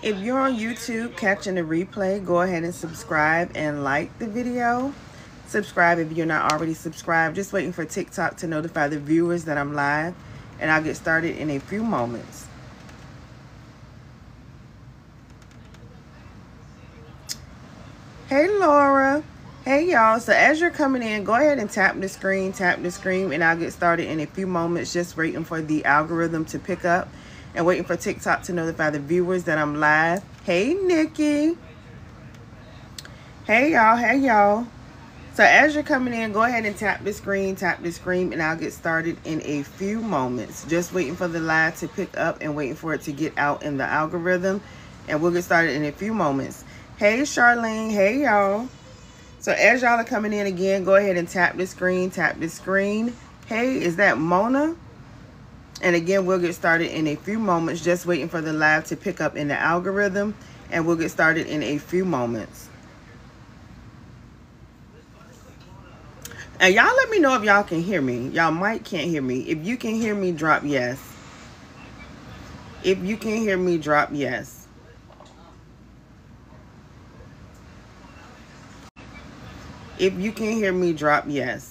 If you're on YouTube catching the replay, go ahead and subscribe and like the video. Subscribe if you're not already subscribed. Just waiting for TikTok to notify the viewers that I'm live. And I'll get started in a few moments. Hey, Laura. Hey, y'all. So as you're coming in, go ahead and tap the screen, tap the screen, and I'll get started in a few moments. Just waiting for the algorithm to pick up and waiting for TikTok to notify the viewers that I'm live. Hey, Nikki. Hey, y'all. Hey, y'all. So as you're coming in, go ahead and tap the screen, tap the screen, and I'll get started in a few moments. Just waiting for the live to pick up and waiting for it to get out in the algorithm. And we'll get started in a few moments. Hey, Charlene. Hey, y'all. So as y'all are coming in again, go ahead and tap the screen, tap the screen. Hey, is that Mona? And again, we'll get started in a few moments, just waiting for the live to pick up in the algorithm. And we'll get started in a few moments. And y'all let me know if y'all can hear me. Y'all might can't hear me. If you can hear me, drop yes. If you can hear me, drop yes. If you can hear me, drop yes.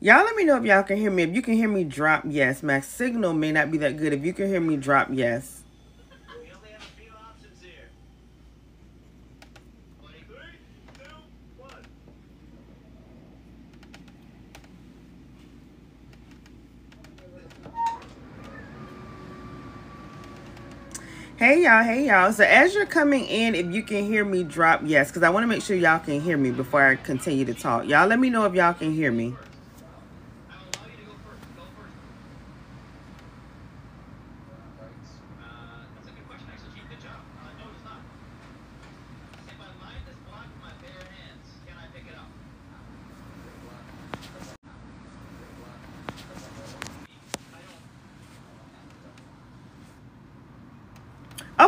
Y'all let me know if y'all can hear me. If you can hear me, drop yes. My signal may not be that good. If you can hear me, drop yes. Hey y'all, hey y'all. So as you're coming in, if you can hear me, drop yes. Because I want to make sure y'all can hear me before I continue to talk. Y'all let me know if y'all can hear me.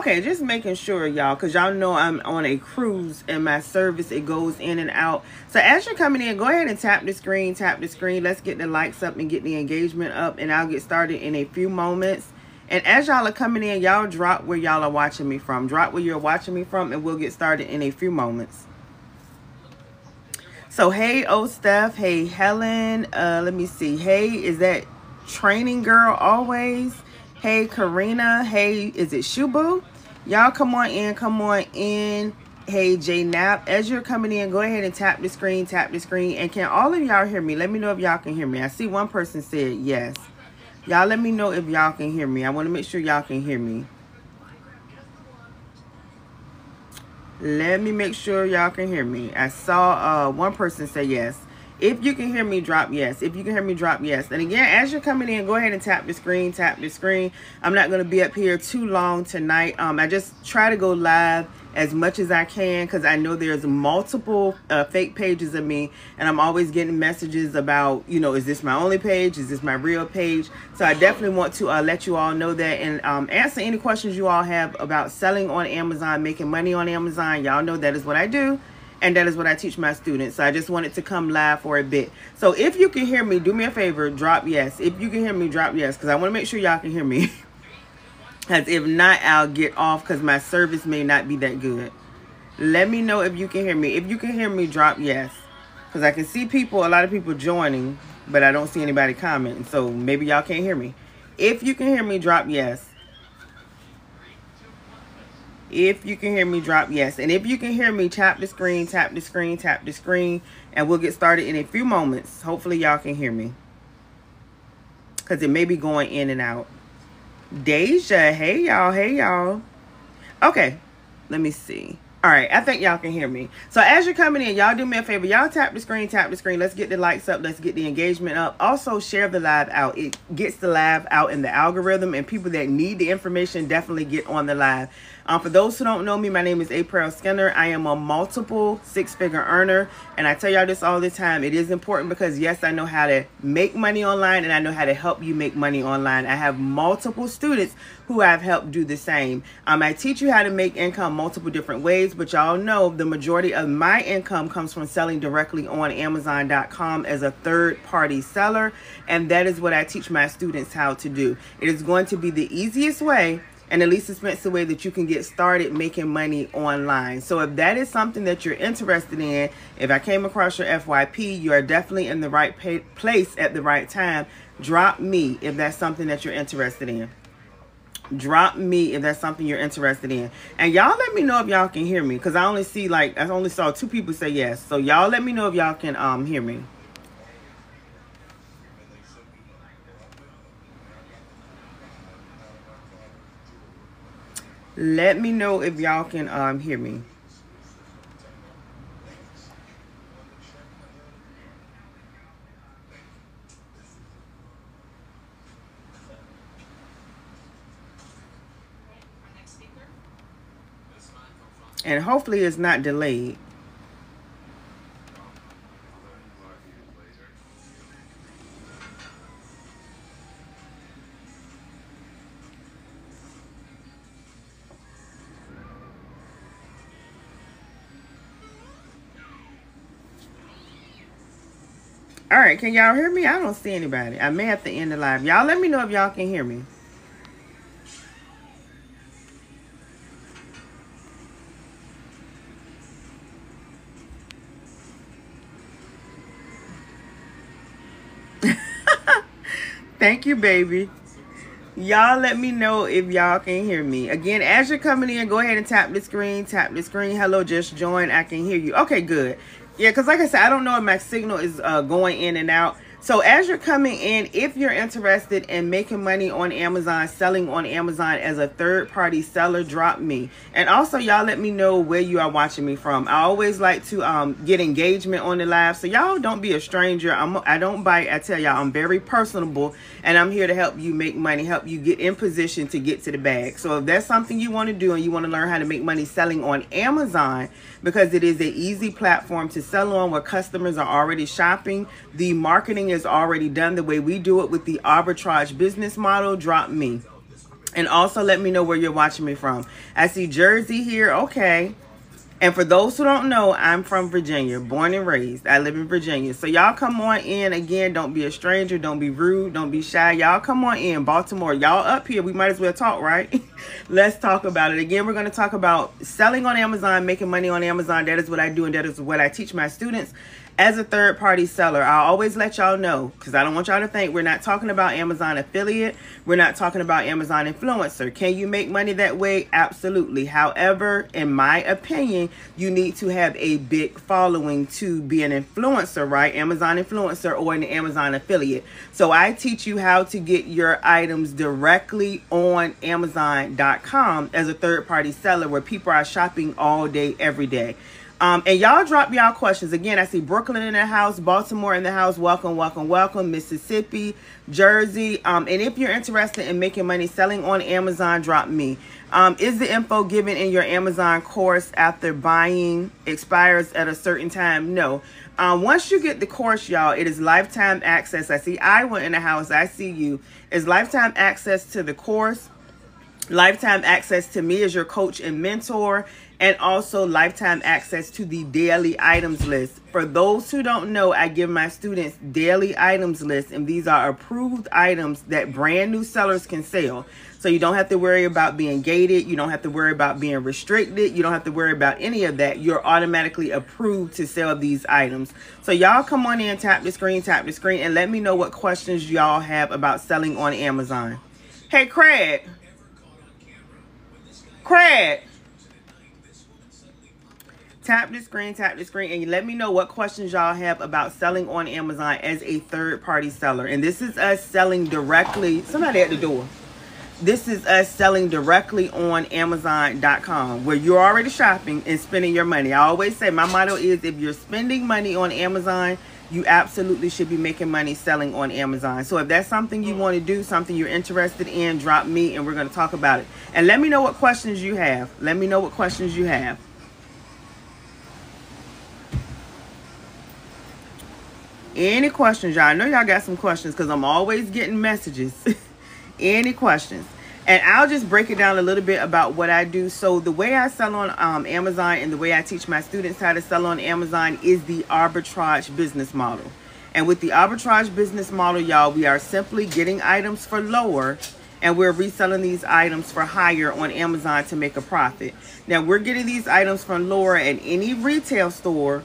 Okay, just making sure, y'all, because y'all know I'm on a cruise and my service, it goes in and out. So as you're coming in, go ahead and tap the screen, tap the screen. Let's get the likes up and get the engagement up, and I'll get started in a few moments. And as y'all are coming in, y'all drop where y'all are watching me from. Drop where you're watching me from, and we'll get started in a few moments. So, hey, oh, Steph. Hey, Helen. Uh, let me see. Hey, is that training girl always? Hey, Karina. Hey, is it Shubu? Y'all come on in. Come on in. Hey, J Nap. As you're coming in, go ahead and tap the screen. Tap the screen. And can all of y'all hear me? Let me know if y'all can hear me. I see one person said yes. Y'all let me know if y'all can hear me. I want to make sure y'all can hear me. Let me make sure y'all can hear me. I saw uh, one person say yes. If you can hear me, drop yes. If you can hear me, drop yes. And again, as you're coming in, go ahead and tap the screen, tap the screen. I'm not going to be up here too long tonight. Um, I just try to go live as much as I can because I know there's multiple uh, fake pages of me and I'm always getting messages about, you know, is this my only page? Is this my real page? So I definitely want to uh, let you all know that and um, answer any questions you all have about selling on Amazon, making money on Amazon. Y'all know that is what I do and that is what I teach my students. So I just wanted to come live for a bit. So if you can hear me, do me a favor, drop yes. If you can hear me, drop yes, because I want to make sure y'all can hear me. Because if not, I'll get off because my service may not be that good. Let me know if you can hear me. If you can hear me, drop yes. Because I can see people, a lot of people joining, but I don't see anybody commenting. So maybe y'all can't hear me. If you can hear me, drop yes. If you can hear me, drop yes. And if you can hear me, tap the screen, tap the screen, tap the screen. And we'll get started in a few moments. Hopefully y'all can hear me. Because it may be going in and out. Deja, hey y'all, hey y'all. Okay, let me see. All right, I think y'all can hear me. So as you're coming in, y'all do me a favor. Y'all tap the screen, tap the screen. Let's get the likes up. Let's get the engagement up. Also, share the live out. It gets the live out in the algorithm, and people that need the information definitely get on the live. Um, for those who don't know me, my name is Aprell Skinner. I am a multiple six-figure earner, and I tell y'all this all the time. It is important because yes, I know how to make money online, and I know how to help you make money online. I have multiple students who I've helped do the same. Um, I teach you how to make income multiple different ways, but y'all know the majority of my income comes from selling directly on Amazon.com as a third-party seller, and that is what I teach my students how to do. It is going to be the easiest way and the least expensive way that you can get started making money online. So if that is something that you're interested in, if I came across your FYP, you are definitely in the right place at the right time. Drop me if that's something that you're interested in. Drop me if that's something you're interested in. And y'all let me know if y'all can hear me because I only see like I only saw two people say yes. So y'all let me know if y'all can um hear me. Let me know if y'all can um hear me. And hopefully it's not delayed. All right, can y'all hear me? I don't see anybody. I may have to end the live. Y'all let me know if y'all can hear me. Thank you, baby. Y'all let me know if y'all can hear me. Again, as you're coming in, go ahead and tap the screen. Tap the screen. Hello, just join. I can hear you. Okay, good. Yeah, because like I said, I don't know if my signal is uh, going in and out. So as you're coming in, if you're interested in making money on Amazon, selling on Amazon as a third party seller, drop me. And also y'all let me know where you are watching me from. I always like to um, get engagement on the live. So y'all don't be a stranger. I'm, I don't bite. I tell y'all I'm very personable and I'm here to help you make money, help you get in position to get to the bag. So if that's something you want to do and you want to learn how to make money selling on Amazon, because it is an easy platform to sell on where customers are already shopping, the marketing is already done the way we do it with the arbitrage business model, drop me. And also let me know where you're watching me from. I see Jersey here. Okay. And for those who don't know, I'm from Virginia, born and raised. I live in Virginia. So y'all come on in again. Don't be a stranger. Don't be rude. Don't be shy. Y'all come on in. Baltimore, y'all up here. We might as well talk, right? Let's talk about it. Again, we're going to talk about selling on Amazon, making money on Amazon. That is what I do and that is what I teach my students as a third party seller, I always let y'all know because I don't want y'all to think we're not talking about Amazon affiliate. We're not talking about Amazon influencer. Can you make money that way? Absolutely. However, in my opinion, you need to have a big following to be an influencer, right? Amazon influencer or an Amazon affiliate. So I teach you how to get your items directly on Amazon.com as a third party seller where people are shopping all day, every day. Um, and y'all drop y'all questions. Again, I see Brooklyn in the house, Baltimore in the house. Welcome, welcome, welcome. Mississippi, Jersey. Um, and if you're interested in making money selling on Amazon, drop me. Um, is the info given in your Amazon course after buying expires at a certain time? No. Um, once you get the course, y'all, it is lifetime access. I see I went in the house. I see you. Is lifetime access to the course lifetime access to me as your coach and mentor, and also lifetime access to the daily items list. For those who don't know, I give my students daily items list, and these are approved items that brand new sellers can sell. So you don't have to worry about being gated. You don't have to worry about being restricted. You don't have to worry about any of that. You're automatically approved to sell these items. So y'all come on in, tap the screen, tap the screen, and let me know what questions y'all have about selling on Amazon. Hey, Craig. Craig. Tap the screen, tap the screen, and let me know what questions y'all have about selling on Amazon as a third-party seller. And this is us selling directly. Somebody at the door. This is us selling directly on Amazon.com where you're already shopping and spending your money. I always say my motto is if you're spending money on Amazon, you absolutely should be making money selling on Amazon. So if that's something you want to do, something you're interested in, drop me and we're going to talk about it. And let me know what questions you have. Let me know what questions you have. Any questions, y'all? I know y'all got some questions because I'm always getting messages. Any questions? And I'll just break it down a little bit about what I do. So the way I sell on um, Amazon and the way I teach my students how to sell on Amazon is the arbitrage business model. And with the arbitrage business model, y'all, we are simply getting items for lower and we're reselling these items for higher on Amazon to make a profit. Now, we're getting these items from lower at any retail store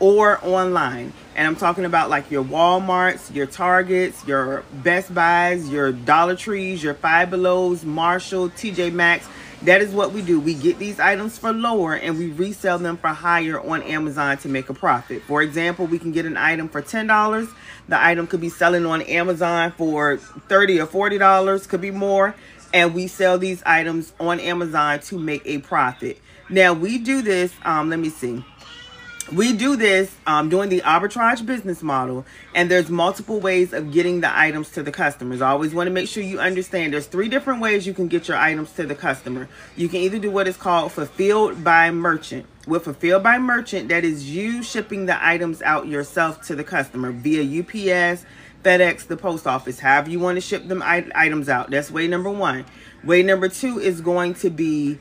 or online. And I'm talking about like your Walmarts, your Targets, your Best Buys, your Dollar Trees, your Five Belows, Marshall, TJ Maxx. That is what we do. We get these items for lower and we resell them for higher on Amazon to make a profit. For example, we can get an item for $10. The item could be selling on Amazon for $30 or $40, could be more. And we sell these items on Amazon to make a profit. Now we do this, um, let me see we do this um, doing the arbitrage business model and there's multiple ways of getting the items to the customers. I always want to make sure you understand there's three different ways you can get your items to the customer. You can either do what is called fulfilled by merchant. With fulfilled by merchant that is you shipping the items out yourself to the customer via ups fedex the post office however you want to ship them items out. That's way number one. Way number two is going to be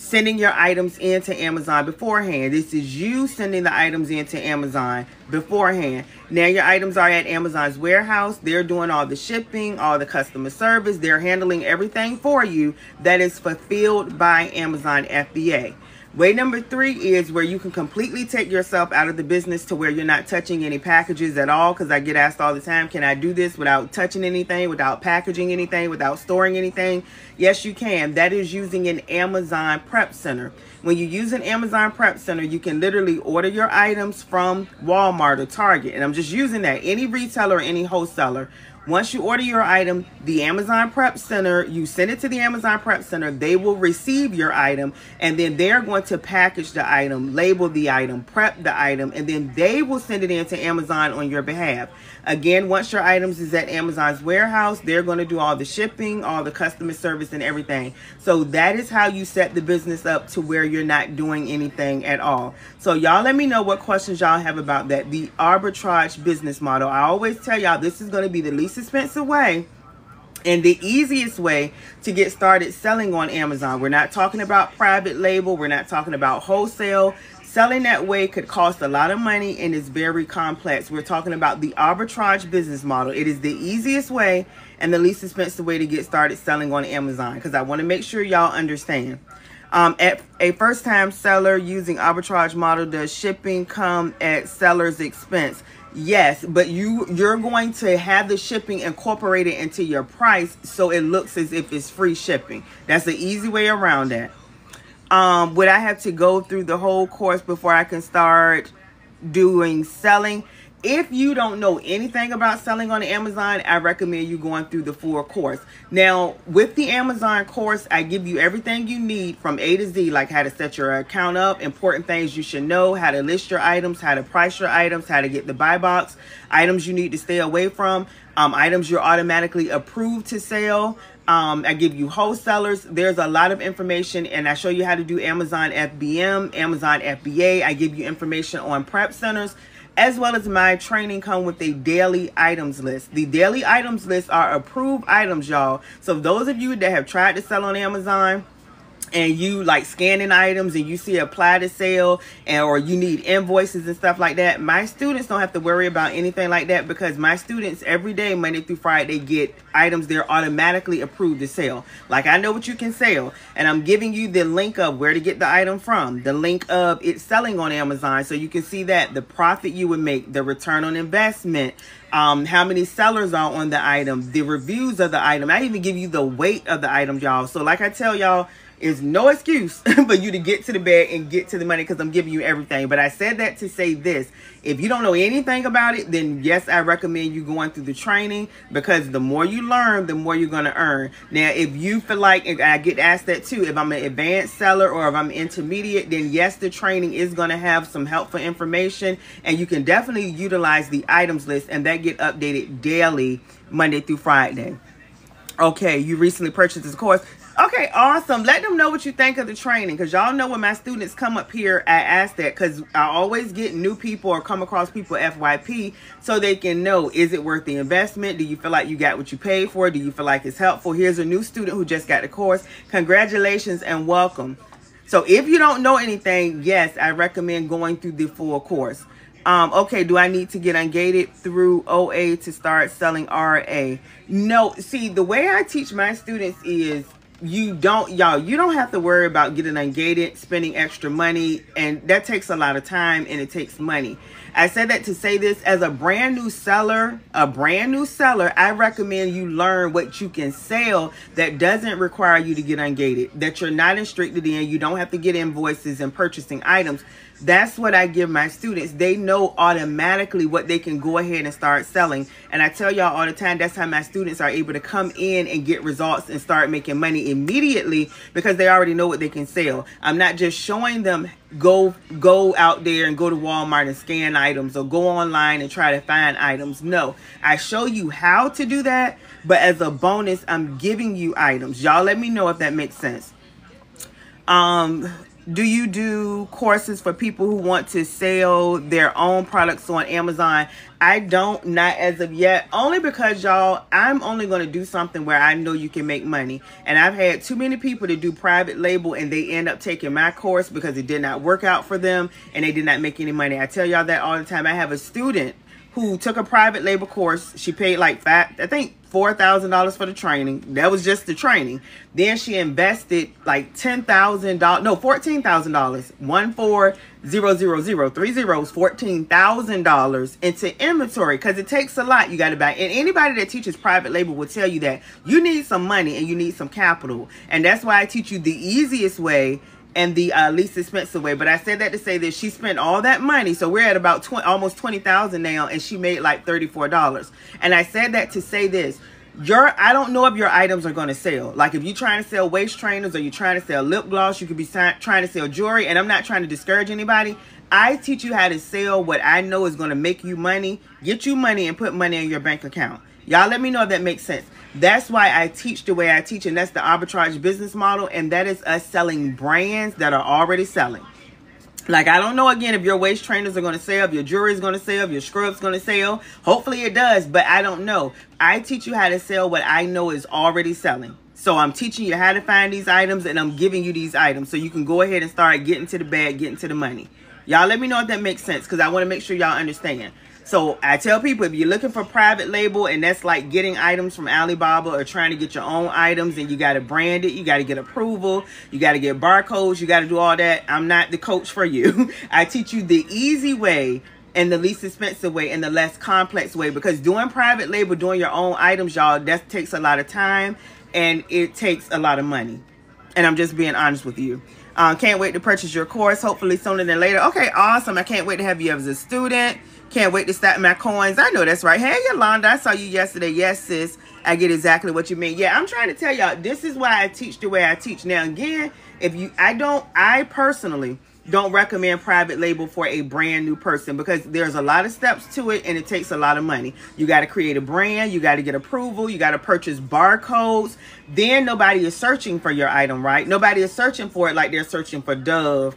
sending your items into Amazon beforehand. This is you sending the items into Amazon beforehand. Now your items are at Amazon's warehouse. They're doing all the shipping, all the customer service. They're handling everything for you that is fulfilled by Amazon FBA. Way number three is where you can completely take yourself out of the business to where you're not touching any packages at all. Because I get asked all the time, can I do this without touching anything, without packaging anything, without storing anything? Yes, you can. That is using an Amazon Prep Center. When you use an Amazon Prep Center, you can literally order your items from Walmart or Target. And I'm just using that. Any retailer or any wholesaler once you order your item, the Amazon Prep Center, you send it to the Amazon Prep Center, they will receive your item and then they're going to package the item, label the item, prep the item, and then they will send it in to Amazon on your behalf. Again, once your items is at Amazon's warehouse, they're going to do all the shipping, all the customer service and everything. So that is how you set the business up to where you're not doing anything at all. So y'all let me know what questions y'all have about that. The arbitrage business model. I always tell y'all this is going to be the least expensive way and the easiest way to get started selling on Amazon. We're not talking about private label. We're not talking about wholesale. Selling that way could cost a lot of money and is very complex. We're talking about the arbitrage business model. It is the easiest way and the least expensive way to get started selling on Amazon because I want to make sure y'all understand. Um, at a first-time seller using arbitrage model, does shipping come at seller's expense? Yes, but you you're going to have the shipping incorporated into your price so it looks as if it's free shipping. That's the easy way around that um, would I have to go through the whole course before I can start doing selling? If you don't know anything about selling on Amazon, I recommend you going through the full course. Now, with the Amazon course, I give you everything you need from A to Z, like how to set your account up, important things you should know, how to list your items, how to price your items, how to get the buy box, items you need to stay away from, um, items you're automatically approved to sell, um, I give you wholesalers. There's a lot of information, and I show you how to do Amazon FBM, Amazon FBA. I give you information on prep centers, as well as my training come with a daily items list. The daily items list are approved items, y'all. So those of you that have tried to sell on Amazon, and you like scanning items and you see apply to sale and or you need invoices and stuff like that my students don't have to worry about anything like that because my students every day monday through friday they get items. They're automatically approved to sell. Like i know what you can sell and i'm giving you the link of where to get the item from the link of it selling on amazon so you can see that the profit you would make the return on investment um, how many sellers are on the item the reviews of the item. I even give you the weight of the item y'all. So like i tell y'all is no excuse for you to get to the bed and get to the money because I'm giving you everything. But I said that to say this. If you don't know anything about it, then yes, I recommend you going through the training because the more you learn, the more you're going to earn. Now, if you feel like, I get asked that too, if I'm an advanced seller or if I'm intermediate, then yes, the training is going to have some helpful information and you can definitely utilize the items list and that get updated daily, Monday through Friday. Okay, you recently purchased this course. Okay, awesome. Let them know what you think of the training because y'all know when my students come up here, I ask that because I always get new people or come across people FYP so they can know is it worth the investment? Do you feel like you got what you paid for? Do you feel like it's helpful? Here's a new student who just got the course. Congratulations and welcome. So if you don't know anything, yes, I recommend going through the full course. Um, okay, do I need to get ungated through OA to start selling RA? No, see, the way I teach my students is you don't y'all you don't have to worry about getting ungated spending extra money and that takes a lot of time and it takes money. I said that to say this as a brand new seller a brand new seller i recommend you learn what you can sell that doesn't require you to get ungated that you're not restricted in you don't have to get invoices and purchasing items that's what I give my students. They know automatically what they can go ahead and start selling. And I tell y'all all the time, that's how my students are able to come in and get results and start making money immediately because they already know what they can sell. I'm not just showing them go go out there and go to Walmart and scan items or go online and try to find items. No, I show you how to do that, but as a bonus, I'm giving you items. Y'all let me know if that makes sense. Um, do you do courses for people who want to sell their own products on Amazon? I don't, not as of yet, only because y'all, I'm only going to do something where I know you can make money. And I've had too many people to do private label and they end up taking my course because it did not work out for them and they did not make any money. I tell y'all that all the time. I have a student who took a private label course. She paid like five, I think $4,000 for the training. That was just the training. Then she invested like $10,000, no, $14,000, one four zero zero zero three zeros, $14,000 into inventory because it takes a lot. You got to buy. And anybody that teaches private label will tell you that you need some money and you need some capital. And that's why I teach you the easiest way and the uh, least expensive way. But I said that to say that she spent all that money. So we're at about 20, almost 20,000 now and she made like $34. And I said that to say this. Your I don't know if your items are going to sell. Like if you're trying to sell waist trainers or you're trying to sell lip gloss, you could be trying to sell jewelry. And I'm not trying to discourage anybody. I teach you how to sell what I know is going to make you money, get you money, and put money in your bank account. Y'all let me know if that makes sense. That's why I teach the way I teach, and that's the arbitrage business model, and that is us selling brands that are already selling. Like, I don't know again if your waist trainers are going to sell, if your jewelry is going to sell, if your scrubs going to sell. Hopefully it does, but I don't know. I teach you how to sell what I know is already selling. So I'm teaching you how to find these items and I'm giving you these items so you can go ahead and start getting to the bag, getting to the money. Y'all let me know if that makes sense because I want to make sure y'all understand. So I tell people if you're looking for private label and that's like getting items from Alibaba or trying to get your own items and you got to brand it, you got to get approval, you got to get barcodes, you got to do all that. I'm not the coach for you. I teach you the easy way and the least expensive way and the less complex way because doing private label, doing your own items, y'all, that takes a lot of time and it takes a lot of money. And I'm just being honest with you. Uh, can't wait to purchase your course, hopefully sooner than later. Okay, awesome. I can't wait to have you as a student. Can't wait to stack my coins. I know that's right. Hey, Yolanda, I saw you yesterday. Yes, sis. I get exactly what you mean. Yeah, I'm trying to tell y'all, this is why I teach the way I teach. Now, again, if you, I don't, I personally don't recommend private label for a brand new person because there's a lot of steps to it and it takes a lot of money. You got to create a brand, you got to get approval, you got to purchase barcodes. Then nobody is searching for your item, right? Nobody is searching for it like they're searching for Dove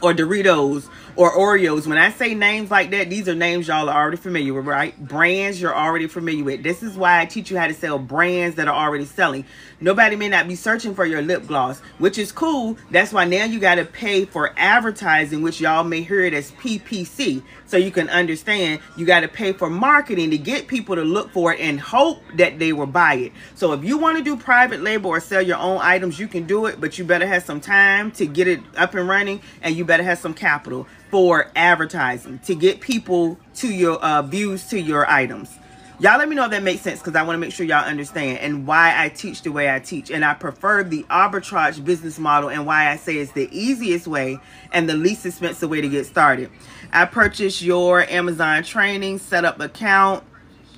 or Doritos or Oreos. When I say names like that, these are names y'all are already familiar with, right? Brands you're already familiar with. This is why I teach you how to sell brands that are already selling. Nobody may not be searching for your lip gloss, which is cool. That's why now you got to pay for advertising, which y'all may hear it as PPC. So you can understand you got to pay for marketing to get people to look for it and hope that they will buy it. So if you want to do private label or sell your own items, you can do it, but you better have some time to get it up and running and you better have some capital for advertising to get people to your uh, views to your items. Y'all let me know if that makes sense because I want to make sure y'all understand and why I teach the way I teach. And I prefer the arbitrage business model and why I say it's the easiest way and the least expensive way to get started. I purchased your Amazon training, set up account.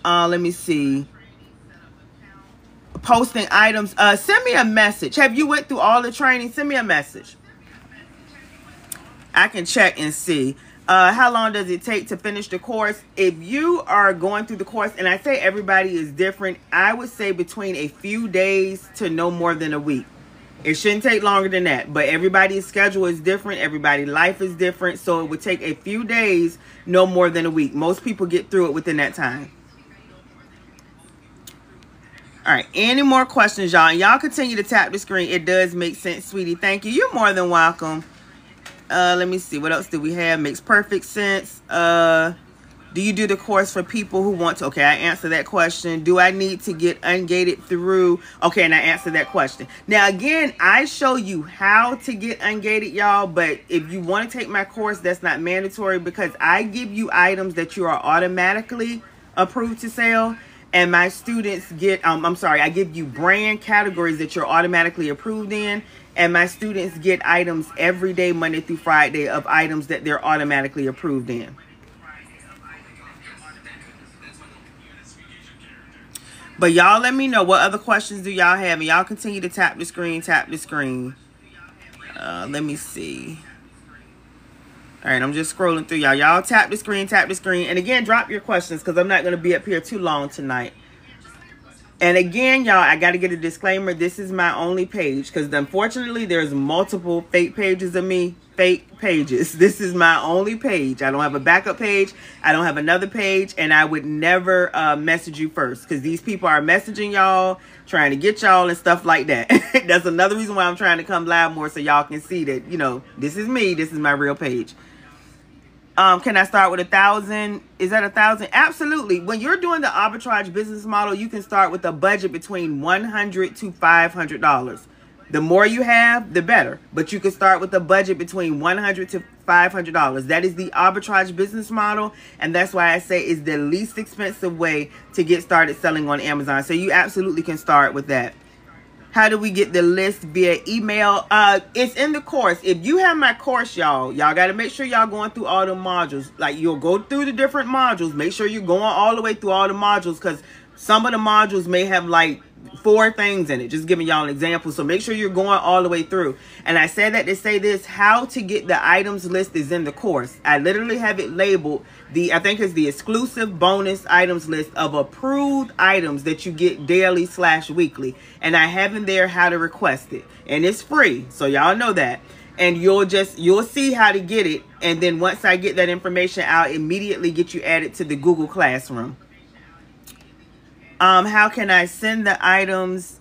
Uh, let me see. Posting items. Uh, send me a message. Have you went through all the training? Send me a message. I can check and see. Uh, how long does it take to finish the course? If you are going through the course, and I say everybody is different, I would say between a few days to no more than a week. It shouldn't take longer than that, but everybody's schedule is different. Everybody's life is different. So it would take a few days, no more than a week. Most people get through it within that time. All right, any more questions, y'all? Y'all continue to tap the screen. It does make sense, sweetie. Thank you. You're more than welcome. Uh, let me see. What else do we have? Makes perfect sense. Uh, do you do the course for people who want to? Okay, I answer that question. Do I need to get ungated through? Okay, and I answer that question. Now, again, I show you how to get ungated, y'all. But if you want to take my course, that's not mandatory because I give you items that you are automatically approved to sell and my students get um, i'm sorry i give you brand categories that you're automatically approved in and my students get items every day monday through friday of items that they're automatically approved in but y'all let me know what other questions do y'all have and y'all continue to tap the screen tap the screen uh, let me see all right, I'm just scrolling through y'all. Y'all tap the screen, tap the screen. And again, drop your questions because I'm not going to be up here too long tonight. And again, y'all, I got to get a disclaimer. This is my only page because unfortunately, there's multiple fake pages of me. Fake pages. This is my only page. I don't have a backup page. I don't have another page. And I would never uh, message you first because these people are messaging y'all, trying to get y'all and stuff like that. That's another reason why I'm trying to come live more so y'all can see that, you know, this is me. This is my real page. Um, can I start with a thousand? Is that a thousand? Absolutely. When you're doing the arbitrage business model, you can start with a budget between 100 to $500. The more you have, the better. But you can start with a budget between 100 to $500. That is the arbitrage business model. And that's why I say it's the least expensive way to get started selling on Amazon. So you absolutely can start with that. How do we get the list via email? Uh, it's in the course. If you have my course, y'all, y'all got to make sure y'all going through all the modules. Like you'll go through the different modules. Make sure you're going all the way through all the modules because some of the modules may have like four things in it. Just giving y'all an example. So make sure you're going all the way through. And I said that to say this, how to get the items list is in the course. I literally have it labeled the, I think it's the exclusive bonus items list of approved items that you get daily slash weekly. And I have in there how to request it. And it's free. So y'all know that and you'll just you'll see how to get it and then once i get that information i'll immediately get you added to the google classroom um, how can I send the items?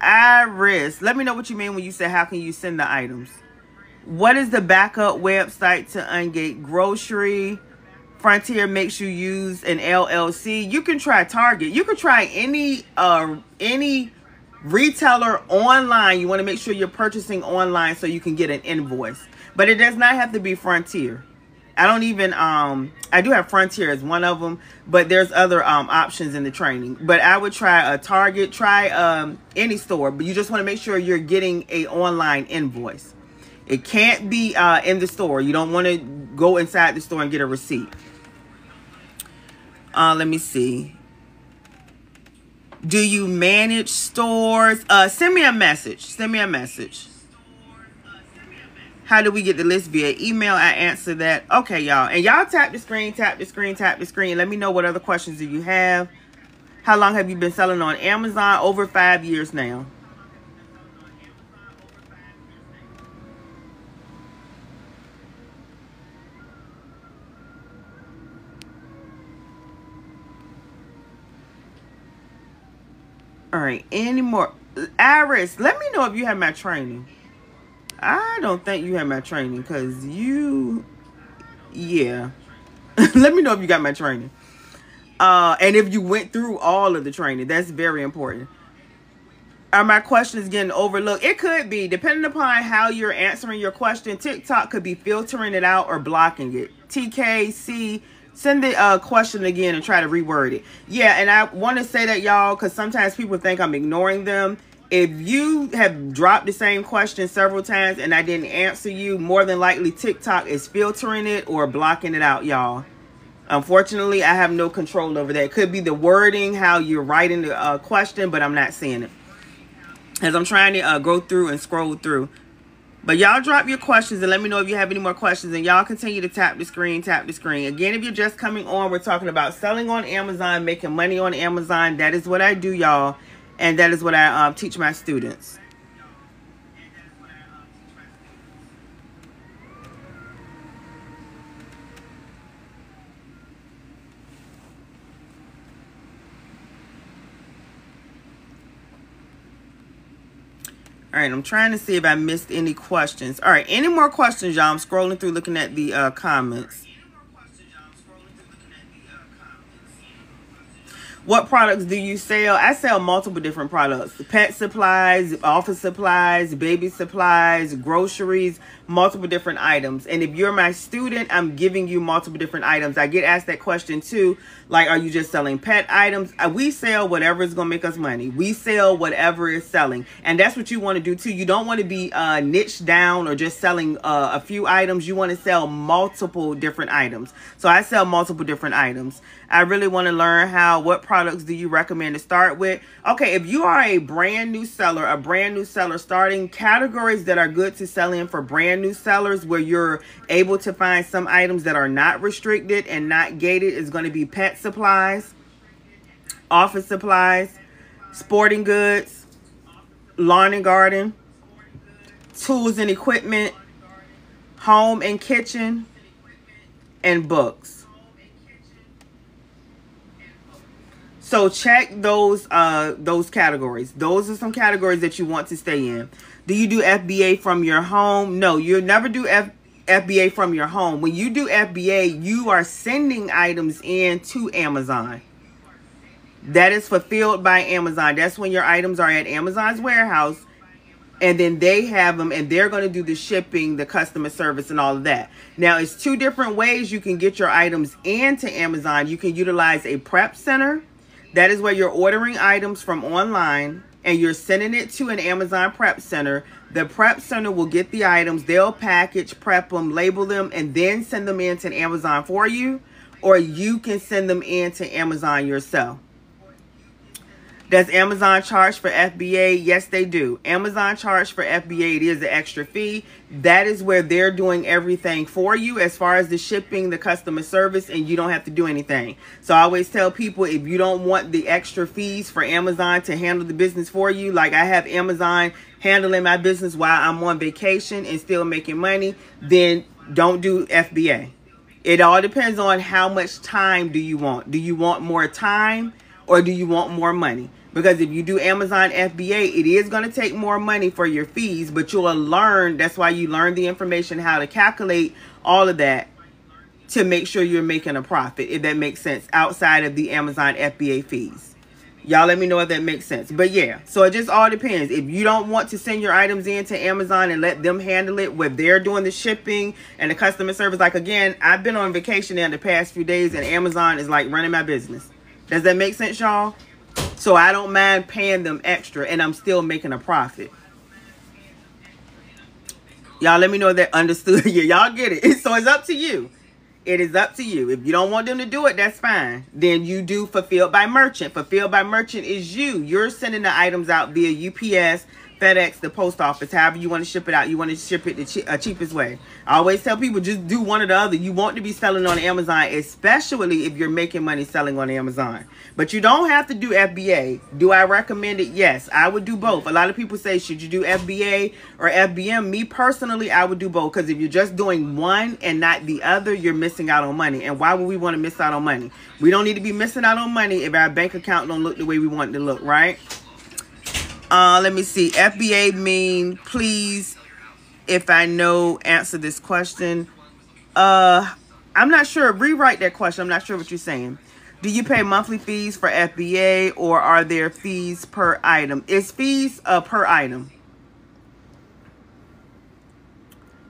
Iris, let me know what you mean when you say how can you send the items. What is the backup website to ungate grocery? Frontier makes you use an LLC. You can try Target. You can try any uh any retailer online. You want to make sure you're purchasing online so you can get an invoice. But it does not have to be Frontier. I don't even um I do have Frontier as one of them, but there's other um options in the training. But I would try a Target, try um any store, but you just want to make sure you're getting a online invoice. It can't be uh in the store. You don't want to go inside the store and get a receipt. Uh let me see. Do you manage stores? Uh send me a message. Send me a message. How do we get the list via email? I answer that. Okay, y'all. And y'all tap the screen, tap the screen, tap the screen. Let me know what other questions do you have. How long have you been selling on Amazon? Over five years now. All right, any more? Iris, let me know if you have my training. I don't think you have my training because you, yeah. Let me know if you got my training. Uh, and if you went through all of the training, that's very important. Are my questions getting overlooked? It could be, depending upon how you're answering your question. TikTok could be filtering it out or blocking it. TKC Send the uh, question again and try to reword it. Yeah, and I want to say that, y'all, because sometimes people think I'm ignoring them. If you have dropped the same question several times and I didn't answer you, more than likely TikTok is filtering it or blocking it out, y'all. Unfortunately, I have no control over that. It could be the wording, how you're writing the uh, question, but I'm not seeing it. As I'm trying to uh, go through and scroll through. But y'all drop your questions and let me know if you have any more questions. And y'all continue to tap the screen, tap the screen. Again, if you're just coming on, we're talking about selling on Amazon, making money on Amazon. That is what I do, y'all. And that is what I um, teach my students. All right, I'm trying to see if I missed any questions. All right, any more questions, y'all? I'm scrolling through looking at the uh, comments. What products do you sell? I sell multiple different products. Pet supplies, office supplies, baby supplies, groceries, multiple different items. And if you're my student, I'm giving you multiple different items. I get asked that question too. Like, are you just selling pet items? Uh, we sell whatever is going to make us money. We sell whatever is selling. And that's what you want to do too. You don't want to be uh, niched down or just selling uh, a few items. You want to sell multiple different items. So I sell multiple different items. I really want to learn how, what products do you recommend to start with? Okay, if you are a brand new seller, a brand new seller starting categories that are good to sell in for brand new sellers where you're able to find some items that are not restricted and not gated is going to be pet supplies, office supplies, sporting goods, lawn and garden, tools and equipment, home and kitchen, and books. So check those uh those categories. Those are some categories that you want to stay in. Do you do FBA from your home? No, you'll never do F FBA from your home. When you do FBA, you are sending items in to Amazon. That is fulfilled by Amazon. That's when your items are at Amazon's warehouse and then they have them and they're going to do the shipping, the customer service and all of that. Now, it's two different ways you can get your items into Amazon. You can utilize a prep center that is where you're ordering items from online and you're sending it to an Amazon prep center. The prep center will get the items, they'll package, prep them, label them, and then send them in to Amazon for you. Or you can send them in to Amazon yourself. Does Amazon charge for FBA? Yes, they do. Amazon charge for FBA. It is an extra fee. That is where they're doing everything for you as far as the shipping, the customer service, and you don't have to do anything. So I always tell people if you don't want the extra fees for Amazon to handle the business for you, like I have Amazon handling my business while I'm on vacation and still making money, then don't do FBA. It all depends on how much time do you want. Do you want more time or do you want more money? Because if you do Amazon FBA, it is going to take more money for your fees, but you'll learn. That's why you learn the information, how to calculate all of that to make sure you're making a profit, if that makes sense, outside of the Amazon FBA fees. Y'all let me know if that makes sense. But yeah, so it just all depends. If you don't want to send your items in to Amazon and let them handle it where they're doing the shipping and the customer service, like again, I've been on vacation there the past few days and Amazon is like running my business. Does that make sense, y'all? So I don't mind paying them extra and I'm still making a profit. Y'all let me know that understood. yeah, y'all get it. So it's up to you. It is up to you. If you don't want them to do it, that's fine. Then you do fulfilled by merchant. Fulfilled by merchant is you. You're sending the items out via UPS, FedEx, the post office, however you want to ship it out. You want to ship it the che uh, cheapest way. I always tell people just do one or the other. You want to be selling on Amazon, especially if you're making money selling on Amazon. But you don't have to do FBA. Do I recommend it? Yes, I would do both. A lot of people say, should you do FBA or FBM? Me personally, I would do both because if you're just doing one and not the other, you're missing out on money. And why would we want to miss out on money? We don't need to be missing out on money if our bank account don't look the way we want it to look, right? Uh, let me see. FBA mean please, if I know, answer this question. Uh, I'm not sure. Rewrite that question. I'm not sure what you're saying. Do you pay monthly fees for FBA or are there fees per item? Is fees uh, per item.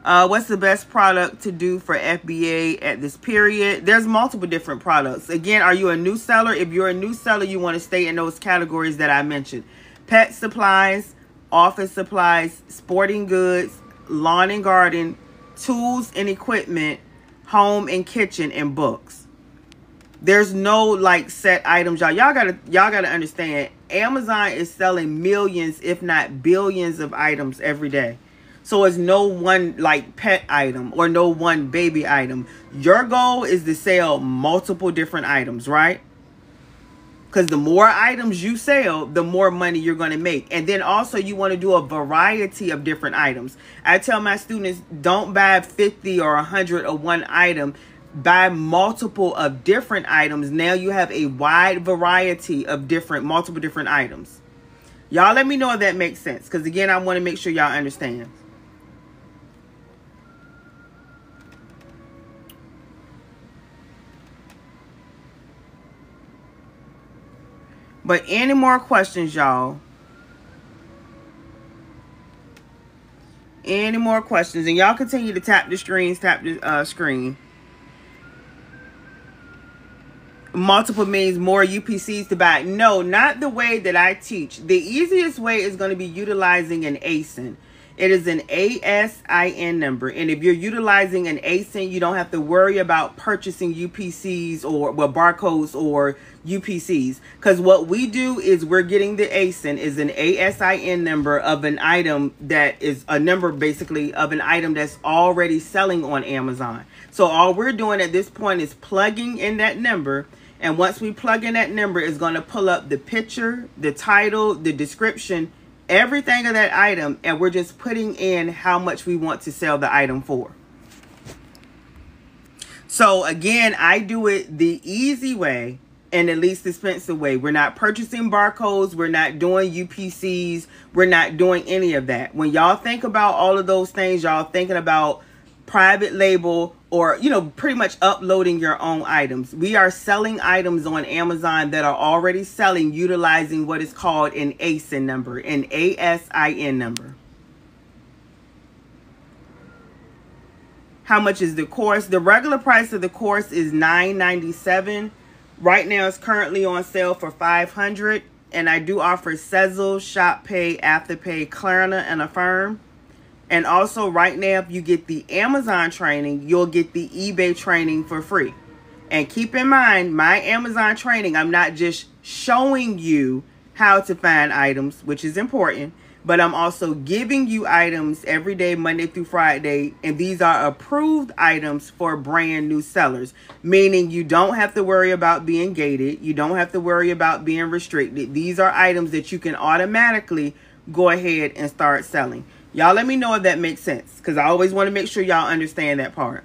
Uh, what's the best product to do for FBA at this period? There's multiple different products. Again, are you a new seller? If you're a new seller, you want to stay in those categories that I mentioned. Pet supplies, office supplies, sporting goods, lawn and garden, tools and equipment, home and kitchen, and books. There's no like set items, y'all. Y'all gotta y'all gotta understand. Amazon is selling millions, if not billions, of items every day. So it's no one like pet item or no one baby item. Your goal is to sell multiple different items, right? Because the more items you sell, the more money you're going to make. And then also you want to do a variety of different items. I tell my students, don't buy 50 or 100 or one item. Buy multiple of different items. Now you have a wide variety of different, multiple different items. Y'all let me know if that makes sense. Because again, I want to make sure y'all understand. But any more questions, y'all? Any more questions? And y'all continue to tap the screens, tap the uh, screen. Multiple means more UPCs to buy. No, not the way that I teach. The easiest way is going to be utilizing an ASIN. It is an ASIN number. And if you're utilizing an ASIN, you don't have to worry about purchasing UPCs or well, barcodes or UPCs. Because what we do is we're getting the ASIN is an ASIN number of an item that is a number basically of an item that's already selling on Amazon. So all we're doing at this point is plugging in that number. And once we plug in that number, it's going to pull up the picture, the title, the description, everything of that item and we're just putting in how much we want to sell the item for. So again, I do it the easy way and the least expensive way. We're not purchasing barcodes. We're not doing UPCs. We're not doing any of that. When y'all think about all of those things, y'all thinking about private label or you know pretty much uploading your own items. We are selling items on amazon that are already selling utilizing what is called an asin number an asin number. How much is the course? The regular price of the course is 9.97 right now it's currently on sale for 500 and i do offer sezzle shop pay afterpay klarna and affirm and also right now, if you get the Amazon training, you'll get the eBay training for free. And keep in mind, my Amazon training, I'm not just showing you how to find items, which is important, but I'm also giving you items every day, Monday through Friday. And these are approved items for brand new sellers, meaning you don't have to worry about being gated. You don't have to worry about being restricted. These are items that you can automatically go ahead and start selling. Y'all let me know if that makes sense because I always want to make sure y'all understand that part.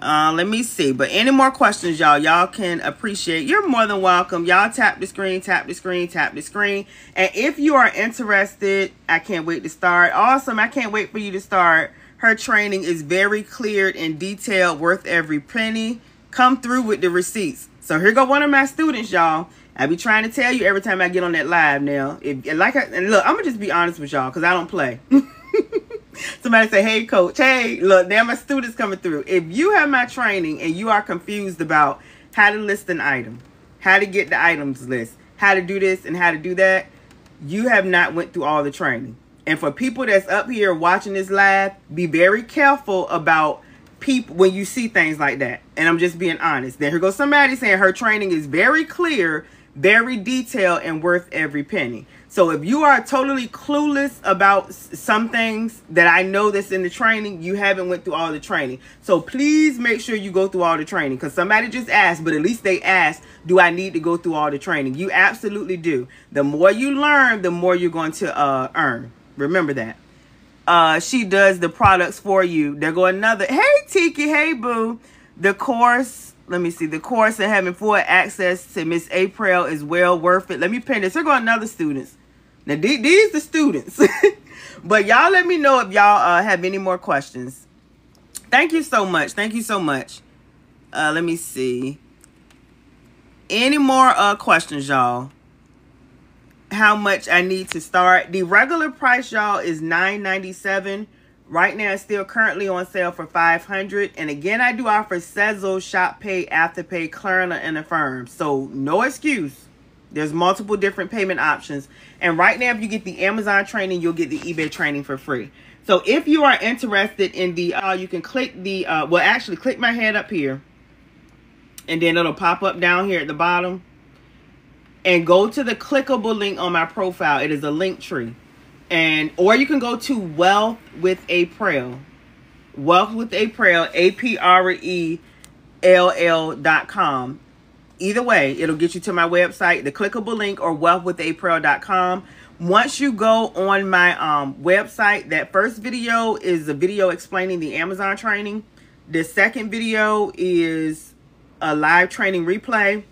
Uh, let me see. But any more questions, y'all, y'all can appreciate. You're more than welcome. Y'all tap the screen, tap the screen, tap the screen. And if you are interested, I can't wait to start. Awesome. I can't wait for you to start. Her training is very cleared and detailed, worth every penny. Come through with the receipts. So here go one of my students, y'all. I be trying to tell you every time I get on that live now. If like I, and look, I'm gonna just be honest with y'all because I don't play. Somebody say, "Hey, coach. Hey, look, there my students coming through. If you have my training and you are confused about how to list an item, how to get the items list, how to do this and how to do that, you have not went through all the training. And for people that's up here watching this live, be very careful about people when you see things like that. And I'm just being honest. Then here goes somebody saying her training is very clear very detailed and worth every penny. So if you are totally clueless about some things that I know that's in the training, you haven't went through all the training. So please make sure you go through all the training because somebody just asked, but at least they asked, do I need to go through all the training? You absolutely do. The more you learn, the more you're going to uh, earn. Remember that. Uh, she does the products for you. There go another. Hey, Tiki. Hey, boo. The course let me see. The course and having full access to Miss Aprell is well worth it. Let me pin this. Here go another students. Now, these the students. but y'all let me know if y'all uh, have any more questions. Thank you so much. Thank you so much. Uh, let me see. Any more uh, questions, y'all? how much I need to start. The regular price, y'all, is nine ninety seven. Right now, it's still currently on sale for 500 And again, I do offer Sezzle, Shop Pay, Afterpay, Klarna, and Affirm. So no excuse. There's multiple different payment options. And right now, if you get the Amazon training, you'll get the eBay training for free. So if you are interested in the, uh, you can click the, uh, well, actually click my head up here. And then it'll pop up down here at the bottom. And go to the clickable link on my profile. It is a Linktree and or you can go to wealth with Aprell wealth with Aprell a-p-r-e-l-l dot com. Either way it'll get you to my website the clickable link or wealth with Aprell.com once you go on my um, website that first video is a video explaining the amazon training. The second video is a live training replay.